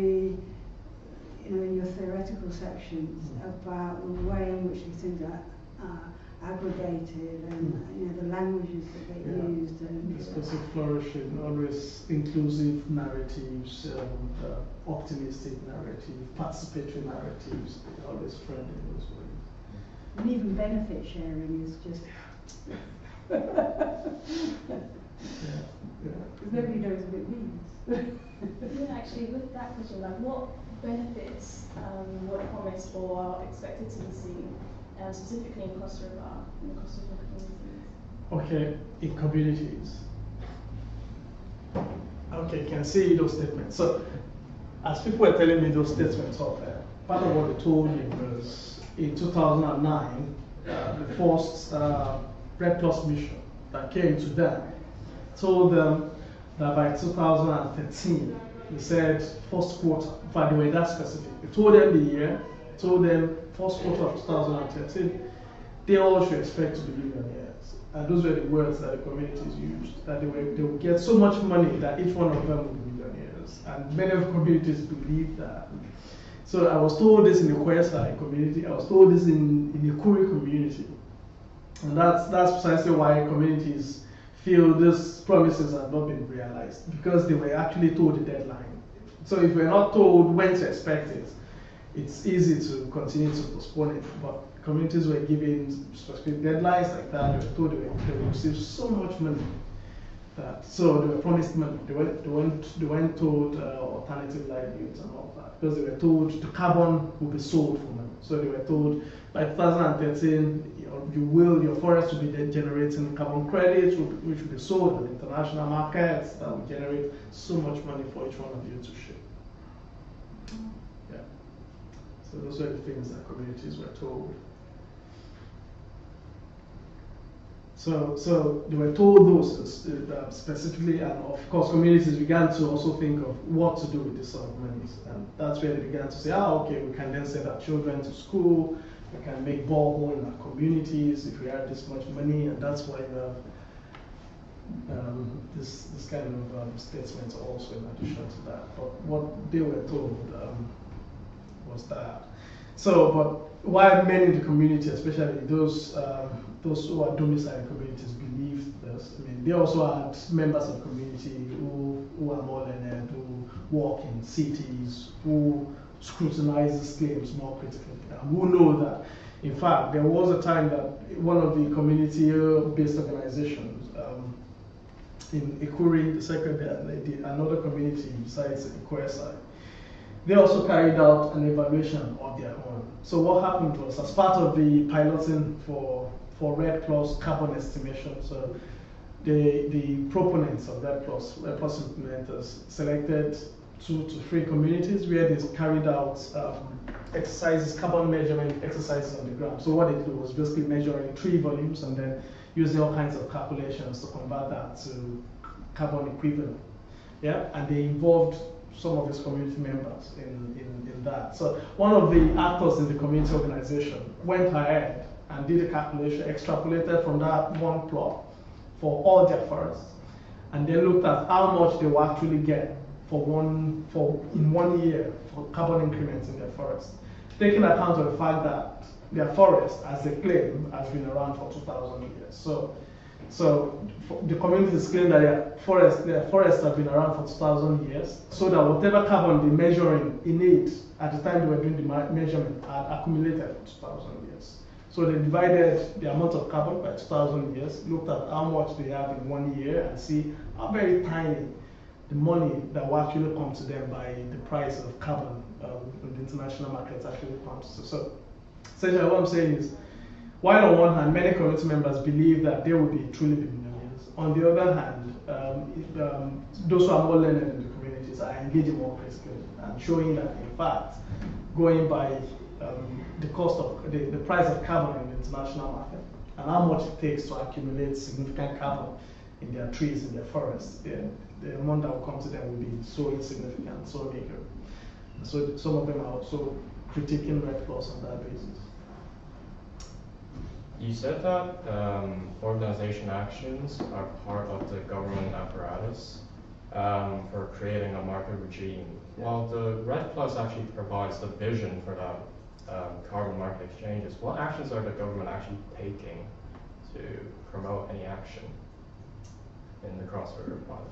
you know in your theoretical sections Mm. about the way in which these things are uh, aggregated and you know the languages that they Yeah. used and Discursive flourishing, always inclusive narratives, um, uh, optimistic narrative, participatory narratives, always framed in those ways. And even benefit sharing is just Yeah, yeah. because nobody knows what it means. [LAUGHS] Yeah, actually, with that question, like what benefits um, were promised or are expected to be seen, um, specifically in Rica, in the Rica communities? Okay, in communities. Okay, can see those statements. So, as people were telling me those statements there, part of what they told me was in 2009, uh, the first uh, REDD Plus mission that came to them told them that by 2013, they said first quarter, in fact, they were that specific. They told them the year, told them first quarter of 2013, they all should expect to be millionaires. And those were the words that the communities used, that they, were, they would get so much money that each one of them would be millionaires. And many of the communities believed that. So I was told this in the Kwesa community, I was told this in, in the Kuri community. And that's, that's precisely why communities feel these promises have not been realized, because they were actually told the deadline. So if we're not told when to expect it, it's easy to continue to postpone it. But communities were given specific deadlines like that. They were told they, were, they would receive so much money that so they were promised money. They weren't they weren't they weren't told uh, alternative livelihoods and all that because they were told the carbon will be sold for money. So they were told by 2013 you, you will your forest will be generating carbon credits which will be sold on international markets that will generate so much money for each one of you to share. So those were the things that communities were told. So, so they were told those uh, specifically, and of course, communities began to also think of what to do with this sort of money. and that's where they began to say, ah, okay, we can then send our children to school, we can make borehole in our communities if we have this much money, and that's why you have um, this, this kind of um, statements also in addition to that. But what they were told um, was that. So, but why many in the community, especially those um, those who are domiciled in communities, believe this. I mean, they also had members of community who, who are more learned, who work in cities, who scrutinize claims more critically, and who know that, in fact, there was a time that one of the community-based organizations um, in Ikuri, the second, another community besides Ikwesai, they also carried out an evaluation of their own. So what happened was, as part of the piloting for for REDD Plus carbon estimation, so the the proponents of REDD Plus, REDD Plus implementers, selected two to three communities where they carried out um, exercises, carbon measurement exercises on the ground. So what they did was basically measuring tree volumes and then using all kinds of calculations to convert that to carbon equivalent. Yeah, and they involved some of his community members in, in, in that. So one of the actors in the community organization went ahead and did a calculation, extrapolated from that one plot for all their forests, and then looked at how much they will actually get for one for in one year for carbon increments in their forest, taking account of the fact that their forest, as they claim, has been around for 2,000 years. So, so the communities claim that their forest, their forests have been around for 2,000 years, so that whatever carbon they're measuring in it at the time they were doing the measurement had accumulated for 2,000 years. So they divided the amount of carbon by 2,000 years, looked at how much they have in one year, and see how very tiny the money that will actually come to them by the price of carbon um, in the international markets actually comes to. So essentially what I'm saying is, while on one hand many community members believe that they will be truly be millionaires, on the other hand, um, um, those who are more learned in the communities are engaging more critically and showing that in fact, going by um, the cost of the, the price of carbon in the international market and how much it takes to accumulate significant carbon in their trees, in their forests, the amount that will come to them will be so insignificant, so meager. So some of them are also critiquing REDD Plus on that basis. You said that um, organization actions are part of the government apparatus um, for creating a market regime. Yeah. While the REDD Plus actually provides the vision for that um, carbon market exchanges, what actions are the government actually taking to promote any action in the cross-border pilot?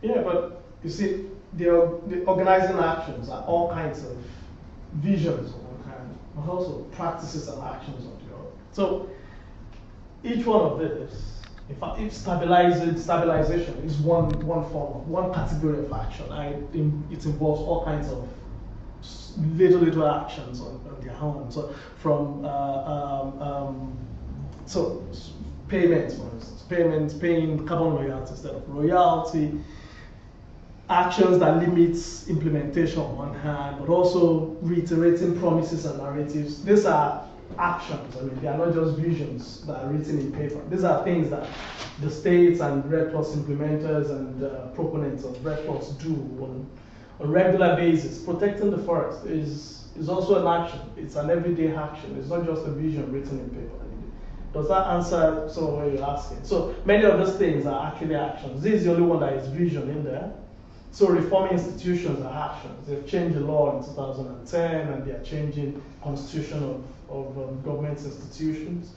Yeah, but you see, the, the organizing actions are all kinds of visions of one kind, but also practices and actions of the other. So each one of these, in fact, if stabilization is one, one form, one category of action, I, it involves all kinds of little, little actions on, on their own. So from, uh, um, um, so payments, for instance, payments, paying carbon royalty instead of royalty, actions that limits implementation on one hand, but also reiterating promises and narratives. These are actions. I mean, they are not just visions that are written in paper. These are things that the states and REDD Plus implementers and uh, proponents of REDD Plus do on a regular basis. Protecting the forest is, is also an action. It's an everyday action. It's not just a vision written in paper. Does that answer some of what you're asking? So many of those things are actually actions. This is the only one that is vision in there. So reforming institutions are actions. They've changed the law in 2010 and they are changing constitution of, of um, government institutions.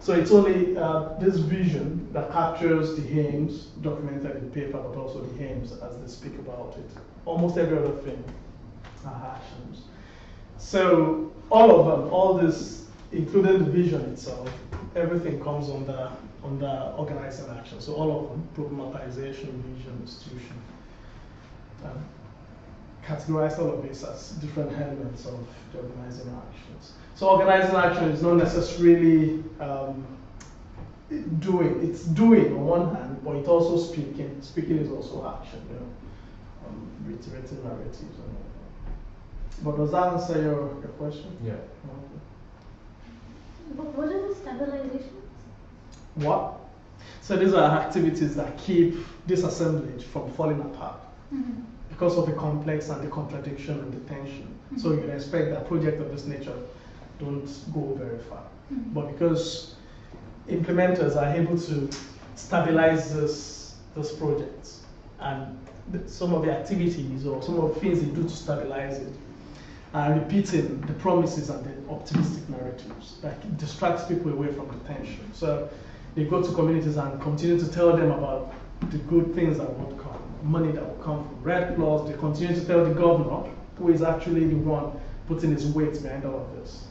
So it's only uh, this vision that captures the aims documented in the paper, but also the aims as they speak about it. Almost every other thing are actions. So all of them, all this, including the vision itself, everything comes under under organizing action. So all of them, problematization, vision, institution um, categorize all of this as different elements of the organizing actions. So organizing action is not necessarily um, doing, it's doing on one hand, but it's also speaking. Speaking is also action, you know, um, reiterating narratives and all that. But does that answer your, your question? Yeah. Okay. What are the stabilizations? What? So these are activities that keep this assemblage from falling apart. Mm-hmm. Because of the complex and the contradiction and the tension. Mm-hmm. So you expect that projects of this nature don't go very far. Mhm. But because implementers are able to stabilize this, this project and some of the activities or some of the things they do to stabilize it are repeating the promises and the optimistic narratives that distracts people away from the tension. So they go to communities and continue to tell them about the good things that will come, money that will come from REDD Plus. They continue to tell the governor, who is actually the one putting his weight behind all of this.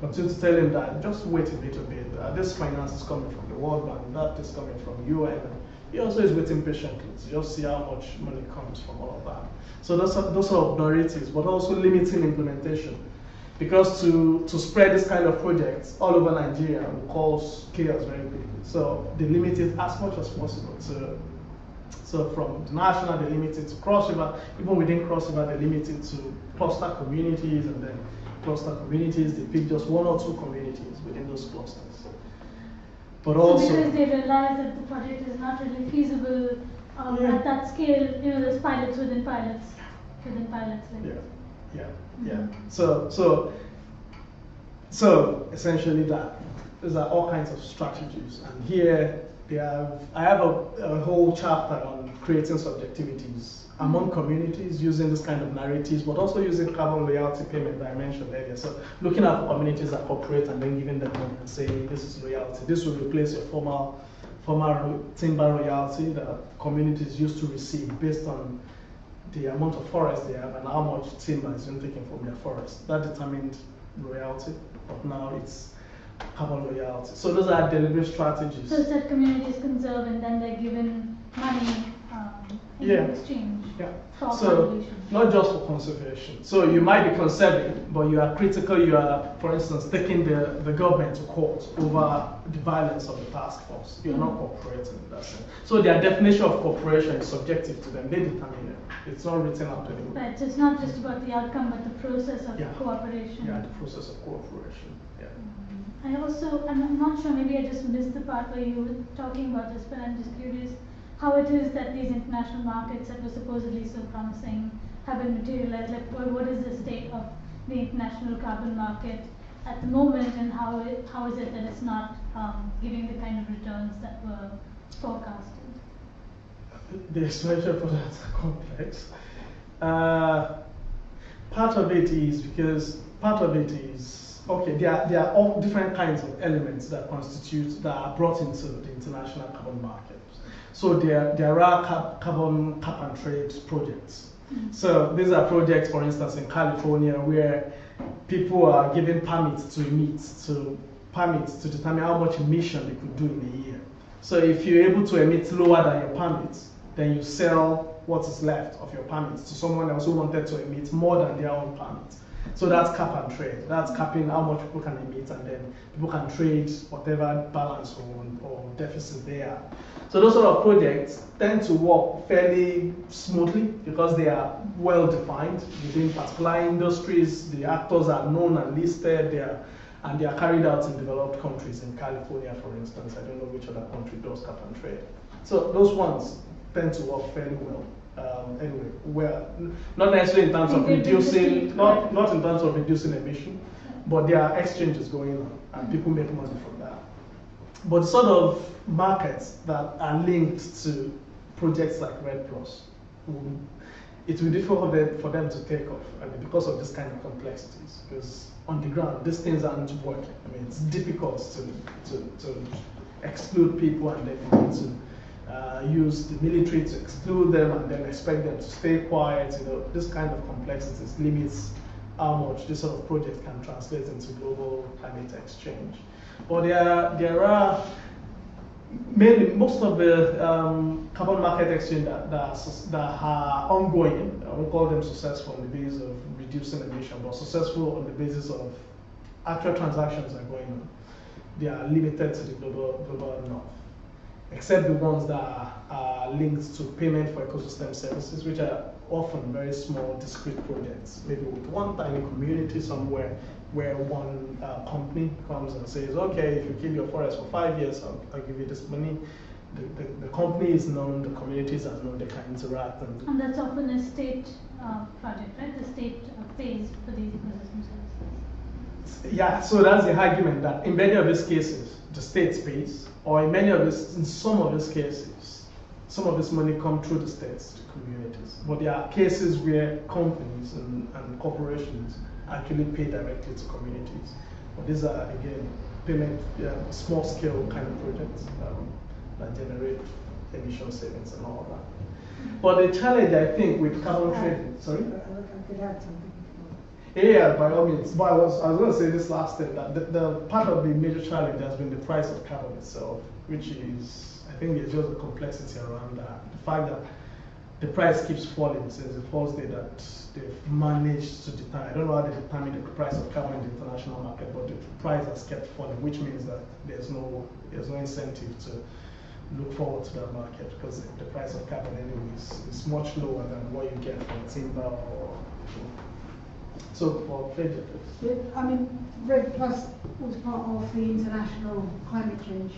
Continue to tell him that just wait a little bit. Uh, this finance is coming from the World Bank, that is coming from UN. He also is waiting patiently to just see how much money comes from all of that. So those are, those are narratives, but also limiting implementation. Because to, to spread this kind of projects all over Nigeria will cause chaos very quickly. So they limit it as much as possible to so from the national, they limit it to Cross River. Even within Cross River, they limit it to cluster communities, and then cluster communities, they pick just one or two communities within those clusters. But So also, because they realize that the project is not really feasible um, Yeah. at that scale, you know, there's pilots within pilots, within pilots. Like. yeah, yeah, yeah. Mhm. So, so, so essentially that. These are all kinds of strategies, and here have. I have a, a whole chapter on creating subjectivities among mm. communities using this kind of narratives, but also using carbon royalty payment that I mentioned earlier. So looking at communities that cooperate and then giving them money and saying this is loyalty. This will replace your formal formal timber royalty that communities used to receive based on the amount of forest they have and how much timber is being taken from their forest. That determined royalty, but now it's carbon royalty. So those are deliberate strategies. So that communities conserve and then they're given money um, in Yeah. exchange Yeah. for So not just for conservation. So you might be conserving, but you are critical. You are, for instance, taking the, the government to court over the violence of the task force. You are not cooperating in that sense. So their definition of cooperation is subjective to them. They determine it. It's not written out anywhere. So it's not just about the outcome, but the process of Yeah. cooperation. Yeah, the process of cooperation. I also, I'm not sure, maybe I just missed the part where you were talking about this, but I'm just curious how it is that these international markets that were supposedly so promising have been materialized. Like, what, what is the state of the international carbon market at the moment, and how it, how is it that it's not um, giving the kind of returns that were forecasted? The explanation for that is complex. Uh, part of it is because part of it is okay. There are, there are all different kinds of elements that constitute that are brought into the international carbon market. So there there are car- carbon cap and trade projects. Mm-hmm. So these are projects, for instance, in California where people are given permits to emit, to permits to determine how much emission they could do in a year. So if you're able to emit lower than your permits, then you sell what is left of your permits to someone else who wanted to emit more than their own permits. So that's cap and trade. That's capping how much people can emit, and then people can trade whatever balance or, or deficit they have. So those sort of projects tend to work fairly smoothly because they are well defined within particular industries. The actors are known and listed. They are, and they are carried out in developed countries. In California, for instance, I don't know which other country does cap and trade. So those ones tend to work fairly well. Um, anyway, well, not necessarily in terms of reducing, not not in terms of reducing emission, but there are exchanges going on, and people make money from that. But the sort of markets that are linked to projects like REDD Plus, it will be difficult for them, to take off, I mean, because of this kind of complexities. Because on the ground, these things aren't working. I mean, it's difficult to, to, to exclude people and then to uh, use the military to exclude them and then expect them to stay quiet. You know, this kind of complexities limits how much this sort of project can translate into global climate exchange. But there, there are mainly most of the um, carbon market exchange that, that, are, that are ongoing, I won't call them successful on the basis of reducing emission, but successful on the basis of actual transactions are going on. They are limited to the global, global north, except the ones that are, are linked to payment for ecosystem services, which are often very small, discrete projects, maybe with one tiny community somewhere where one uh, company comes and says, okay, if you keep your forest for five years, I'll, I'll give you this money. The, the, the company is known, the communities are known, they can interact. And And that's often a state uh, project, right? The state uh, pays for these ecosystem services. Yeah, so that's the argument that in many of these cases, the state pays, or in many of these, in some of these cases, some of this money come through the states to communities. But there are cases where companies and, and corporations actually pay directly to communities. But these are again payment, yeah, small scale kind of projects um, that generate emission savings and all of that. But the challenge I think with carbon trading, sorry. I could add something. Yeah, uh, by all means. But I was, I was going to say this last thing that the, the part of the major challenge has been the price of carbon itself, which is, I think, there's just the complexity around that. The fact that the price keeps falling since the first day that they've managed to determine. I don't know how they determine the price of carbon in the international market, but the price has kept falling, which means that there's no there's no incentive to look forward to that market because the price of carbon anyway is, is much lower than what you get from timber or so for Frederick. Yeah, I mean, REDD Plus was part of the International Climate Change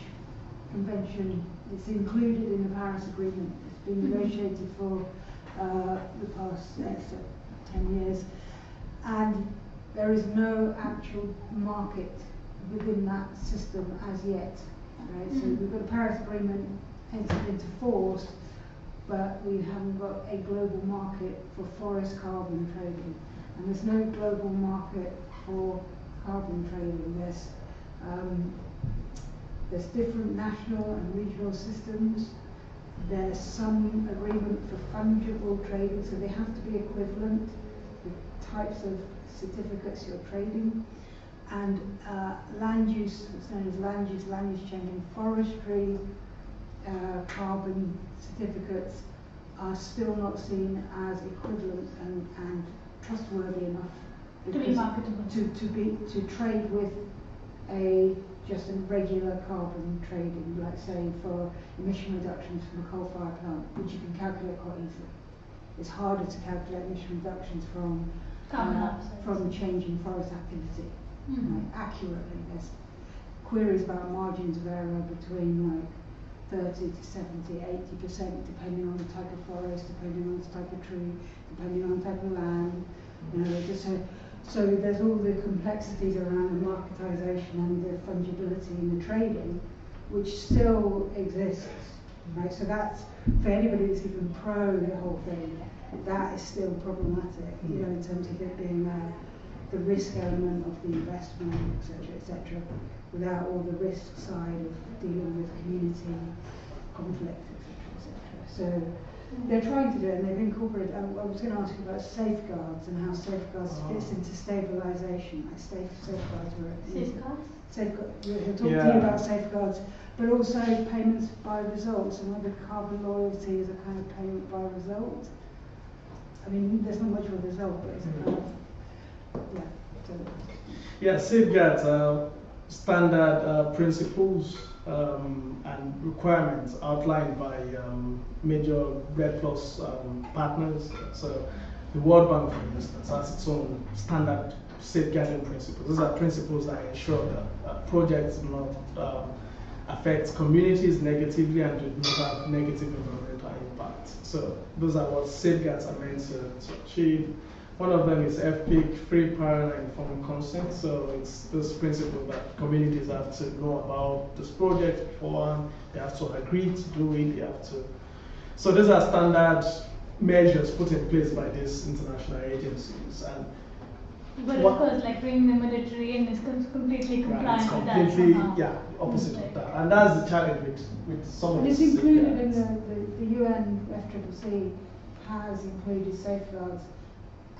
Convention. It's included in the Paris Agreement. It's been negotiated for uh, the past uh, 10 years. And there is no actual market within that system as yet. Right? So we've got a Paris Agreement entered into force, but we haven't got a global market for forest carbon trading. And there's no global market for carbon trading. There's, um, there's different national and regional systems. There's some agreement for fungible trading, so they have to be equivalent, the types of certificates you're trading. And uh, land use, what's known as land use, land use changing, forestry, uh, carbon certificates are still not seen as equivalent and, and trustworthy enough To be marketable. to, to be to trade with a just a regular carbon trading, like say for emission reductions from a coal-fired plant, which you can calculate quite easily. It's harder to calculate emission reductions from uh, from changing forest activity like, accurately. There's queries about margins of error between like 30 to 70, 80 percent, depending on the type of forest, depending on the type of tree, depending on the type of land. You know, just so, so there's all the complexities around the marketization and the fungibility in the trading, which still exists. Right, so that's for anybody that's even pro the whole thing. That is still problematic, you know, in terms of it being uh, the risk element of the investment, etc., etc., without all the risk side of dealing with community conflict, etc., etc. So they're trying to do it, and they've incorporated. I, I was going to ask you about safeguards and how safeguards oh. fits into stabilisation, like safe safeguards were Safeguards? Safeguard. He'll talk to you about safeguards, but also payments by results and whether carbon royalty is a kind of payment by result. I mean, there's not much of a result, but it's a kind of yeah. So, Yeah, safeguards are standard uh, principles um, and requirements outlined by um, major REDD Plus um, partners. So the World Bank, for instance, has its own standard safeguarding principles. These are principles that ensure that uh, projects do not um, affect communities negatively and do not have negative environmental impact. So those are what safeguards are meant to, to achieve. One of them is FPIC, free, prior, and informed consent. So it's this principle that communities have to know about this project beforehand. They have to agree to do it. They have to. So these are standard measures put in place by these international agencies, and But What- of course, like bringing the Mediterranean is com- completely right, compliant it's with that completely somehow. yeah opposite Right. of that, and that's the challenge with with some of But it's included in the, the, the UN FCCC has included safeguards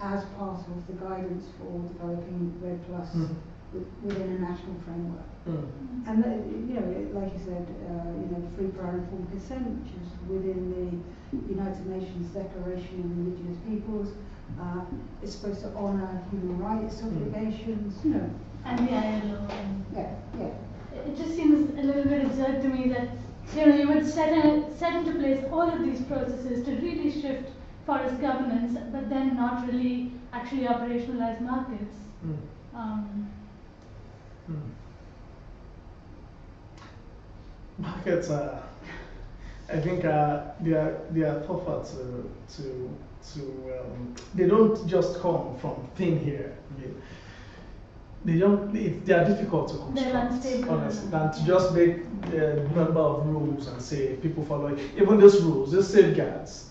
as part of the guidance for developing REDD Plus wi- within a national framework. Mm. And the, you know, like you said, uh, you know, free prior informed consent, which is within the United Nations Declaration of Indigenous Peoples, uh, it's supposed to honour human rights Mm. obligations. You know, And the ILO. Yeah, yeah. it just seems a little bit absurd to me that you know you would set a, set into place all of these processes to really shift forest governance, but then not really actually operationalize markets. Mm. Um, Mm. Markets are, I think, uh, they are they are tougher to to to. Um, they don't just come from thin here. They don't, it, they are difficult to construct, honestly, than to just make a number of rules and say people follow it. Even these rules, these safeguards,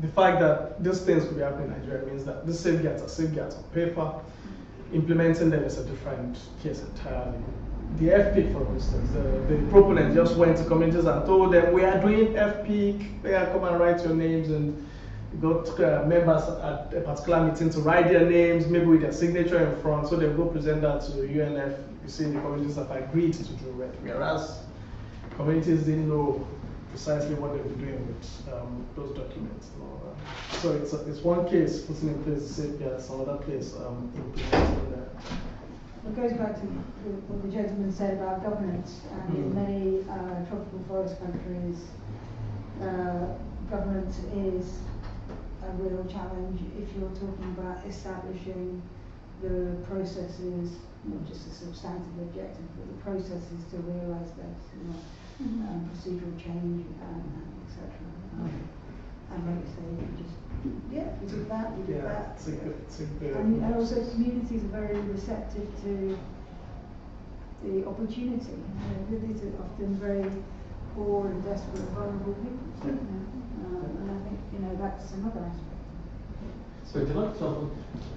the fact that these things could be happening in Nigeria means that these safeguards are safeguards on paper. Implementing them is a different case entirely. The FPIC, for instance, the, the proponent just went to communities and told them, we are doing FPIC, they are come and write your names and got uh, members at a particular meeting to write their names, maybe with their signature in front, so they go present that to UNF. You see, the communities have agreed to do it, whereas communities didn't know precisely what they were doing with um, those documents. that. So it's, it's one case putting in place safeguards, another place um, implementing that. It goes back to what the gentleman said about governance, and in Mm. many uh, tropical forest countries, uh, governance is a real challenge if you're talking about establishing the processes, not just the substantive objective, but the processes to realise that. you know, Mhm. um, procedural change, and, and et cetera. Um, and like you say, you just, yeah, we did that, we did Yeah, that. it's a good, it's a good. And, and also communities are very receptive to the opportunity. You know, these are often very poor and desperate, vulnerable people. You know? um, and I think you know that's another aspect. So can I start on,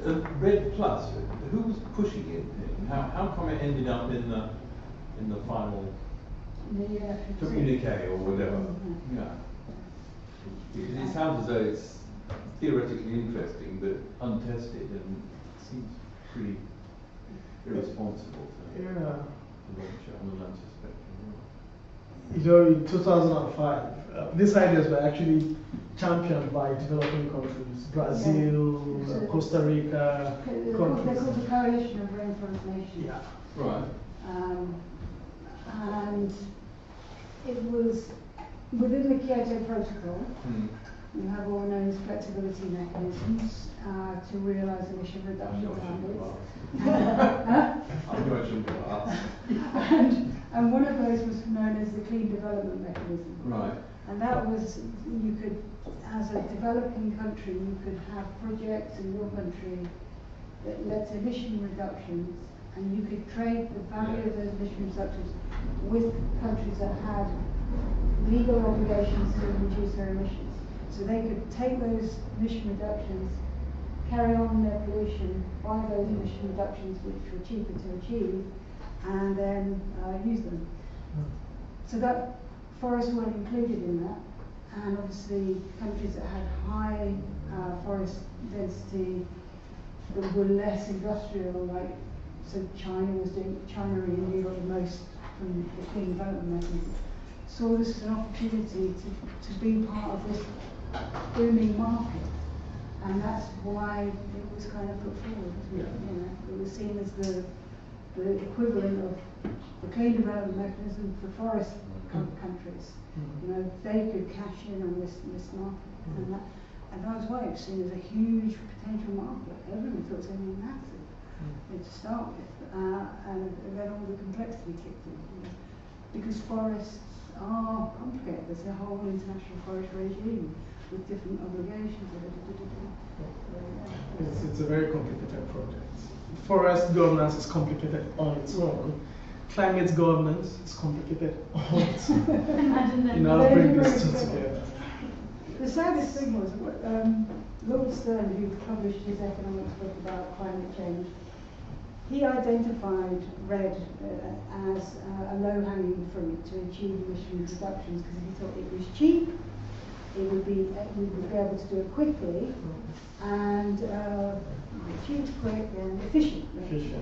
uh, REDD Plus, who was pushing it? How, how come it ended up in the, in the final The, uh, communique or whatever? Mhm. Yeah. Because it sounds as though it's theoretically interesting, but untested and seems pretty irresponsible to Yeah. to launch it on the launcher spectrum. You know, in 2005, uh, these ideas were actually championed by developing countries, Brazil, Yeah. uh, Costa Rica, They're called, they're called the Coalition of Rainforest Nations. Yeah. Right. Um, and it was within the Kyoto Protocol. Hmm. You have all known as flexibility mechanisms uh, to realise emission reduction targets. have Huh? asked. I know I shouldn't have and, and one of those was known as the Clean Development Mechanism. Right. And that was, you could, as a developing country, you could have projects in your country that led to emission reductions, and you could trade the value of those emission reductions with countries that had legal obligations to reduce their emissions. So they could take those emission reductions, carry on their pollution, buy those emission reductions which were cheaper to achieve, and then uh, use them. So that forests weren't included in that, and obviously countries that had high uh, forest density that were less industrial, like so China was doing China and India got the most from the clean development mechanism. Saw this as an opportunity to, to be part of this booming market, and that's why it was kind of put forward. Wasn't it? You know, it was seen as the the equivalent of the clean development mechanism for forest co- mm-hmm. countries. Mm-hmm. You know, they could cash in on this this market, and mm-hmm. that and that was why it was seen as a huge potential market. Everyone thought it was going to be massive uh, to start with, uh, and then all the complexity kicked in. You know, because forests are complicated. There's a whole international forest regime with different obligations. It's, it's a very complicated project. Forest governance is complicated on its own. Climate governance is complicated [LAUGHS] on its own. Imagine that. You know, bring very these two together. together. The saddest thing was, um, Lord Stern, who published his economics book about climate change, he identified REDD uh, as uh, a low-hanging fruit to achieve emission reductions because he thought it was cheap, it would be, uh, we would be able to do it quickly, and uh, cheap, quick, and efficient. Efficient,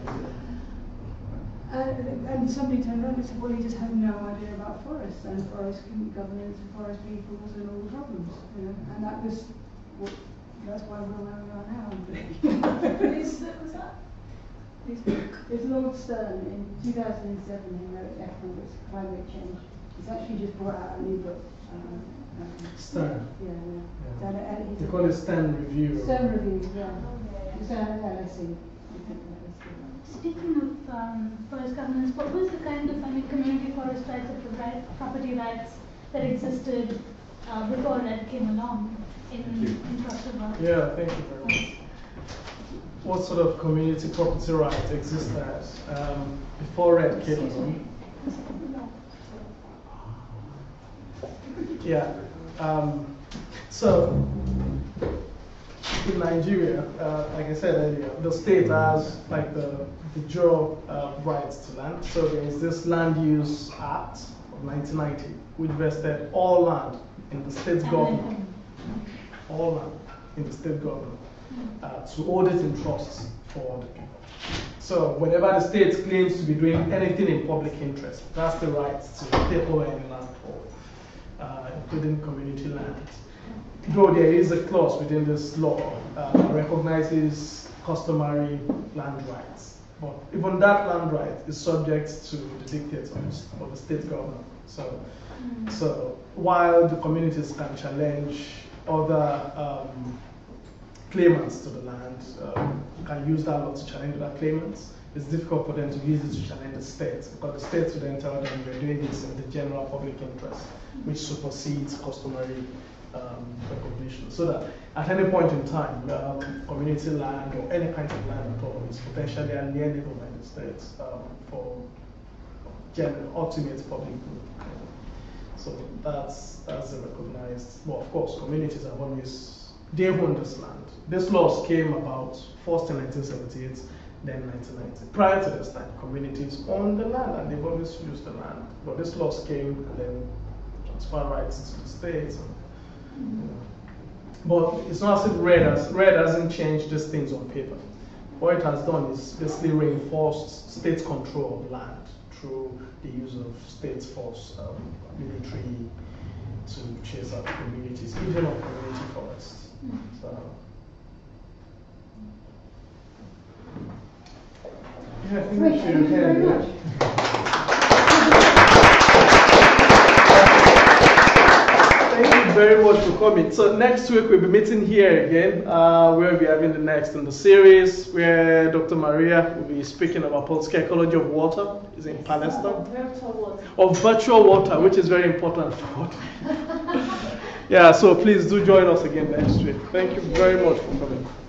And, and somebody turned around and said, well, he just had no idea about forests and forest governance and forest peoples and all the problems, you know, and that was, what, that's why we're where we are now. Whose book was that? It's, it's Lord Stern in 2007 he wrote Economics Climate Change. He's actually just brought out a new book. Uh, um, Stern. Yeah, yeah. Yeah. Done it- and he They call it Stern Review. Stern Review, yeah. yeah. It's done LSE. I think LSE. Speaking of um, forest governance, what was the kind of, I mean, community forest rights or pro- property rights that existed uh, before REDD came along in, Thank you. in Cross Yeah, thank you very much. What sort of community property rights existed um, before REDD came. Yeah. Um, so in Nigeria, uh, like I said earlier, the state has like the the dual uh, rights to land. So there is this Land Use Act of 1990, which vested all land in the state government, all land in the state government, uh, to hold it in trust for the people. So whenever the state claims to be doing anything in public interest, that's the right to take over any land for, uh, including community land. Though there is a clause within this law uh, that recognizes customary land rights. But even that land right is subject to the dictates of, of the state government. So, so while the communities can challenge other um, claimants to the land, um, can use that law to challenge other claimants, it's difficult for them to use it to challenge the state because the state would then tell them we're doing this in the general public interest, which supersedes customary um, recognition. So that at any point in time, um, community land or any kind of land at all is potentially alienable by the state um, for general, ultimate public good. So that's that's a recognized. Well, of course, communities have always they own this land. This laws came about first in 1978, then 1990. Prior to this time, communities owned the land and they've always used the land. But this laws came and then transfer rights to the states. And, but it's not as if REDD, has, REDD hasn't changed these things on paper. What it has done is basically reinforced state control of land through the use of state force, um, military, to chase out communities, even on community forests. So, yeah, I think we should thank you very end much. it. Thank you very much for coming. So next week we'll be meeting here again, uh, where we'll be having the next in the series, where Dr. Maria will be speaking about political ecology of water. Is in Palestine. Virtual water. Of virtual water, which is very important. [LAUGHS] yeah, so please do join us again next week. Thank you very much for coming.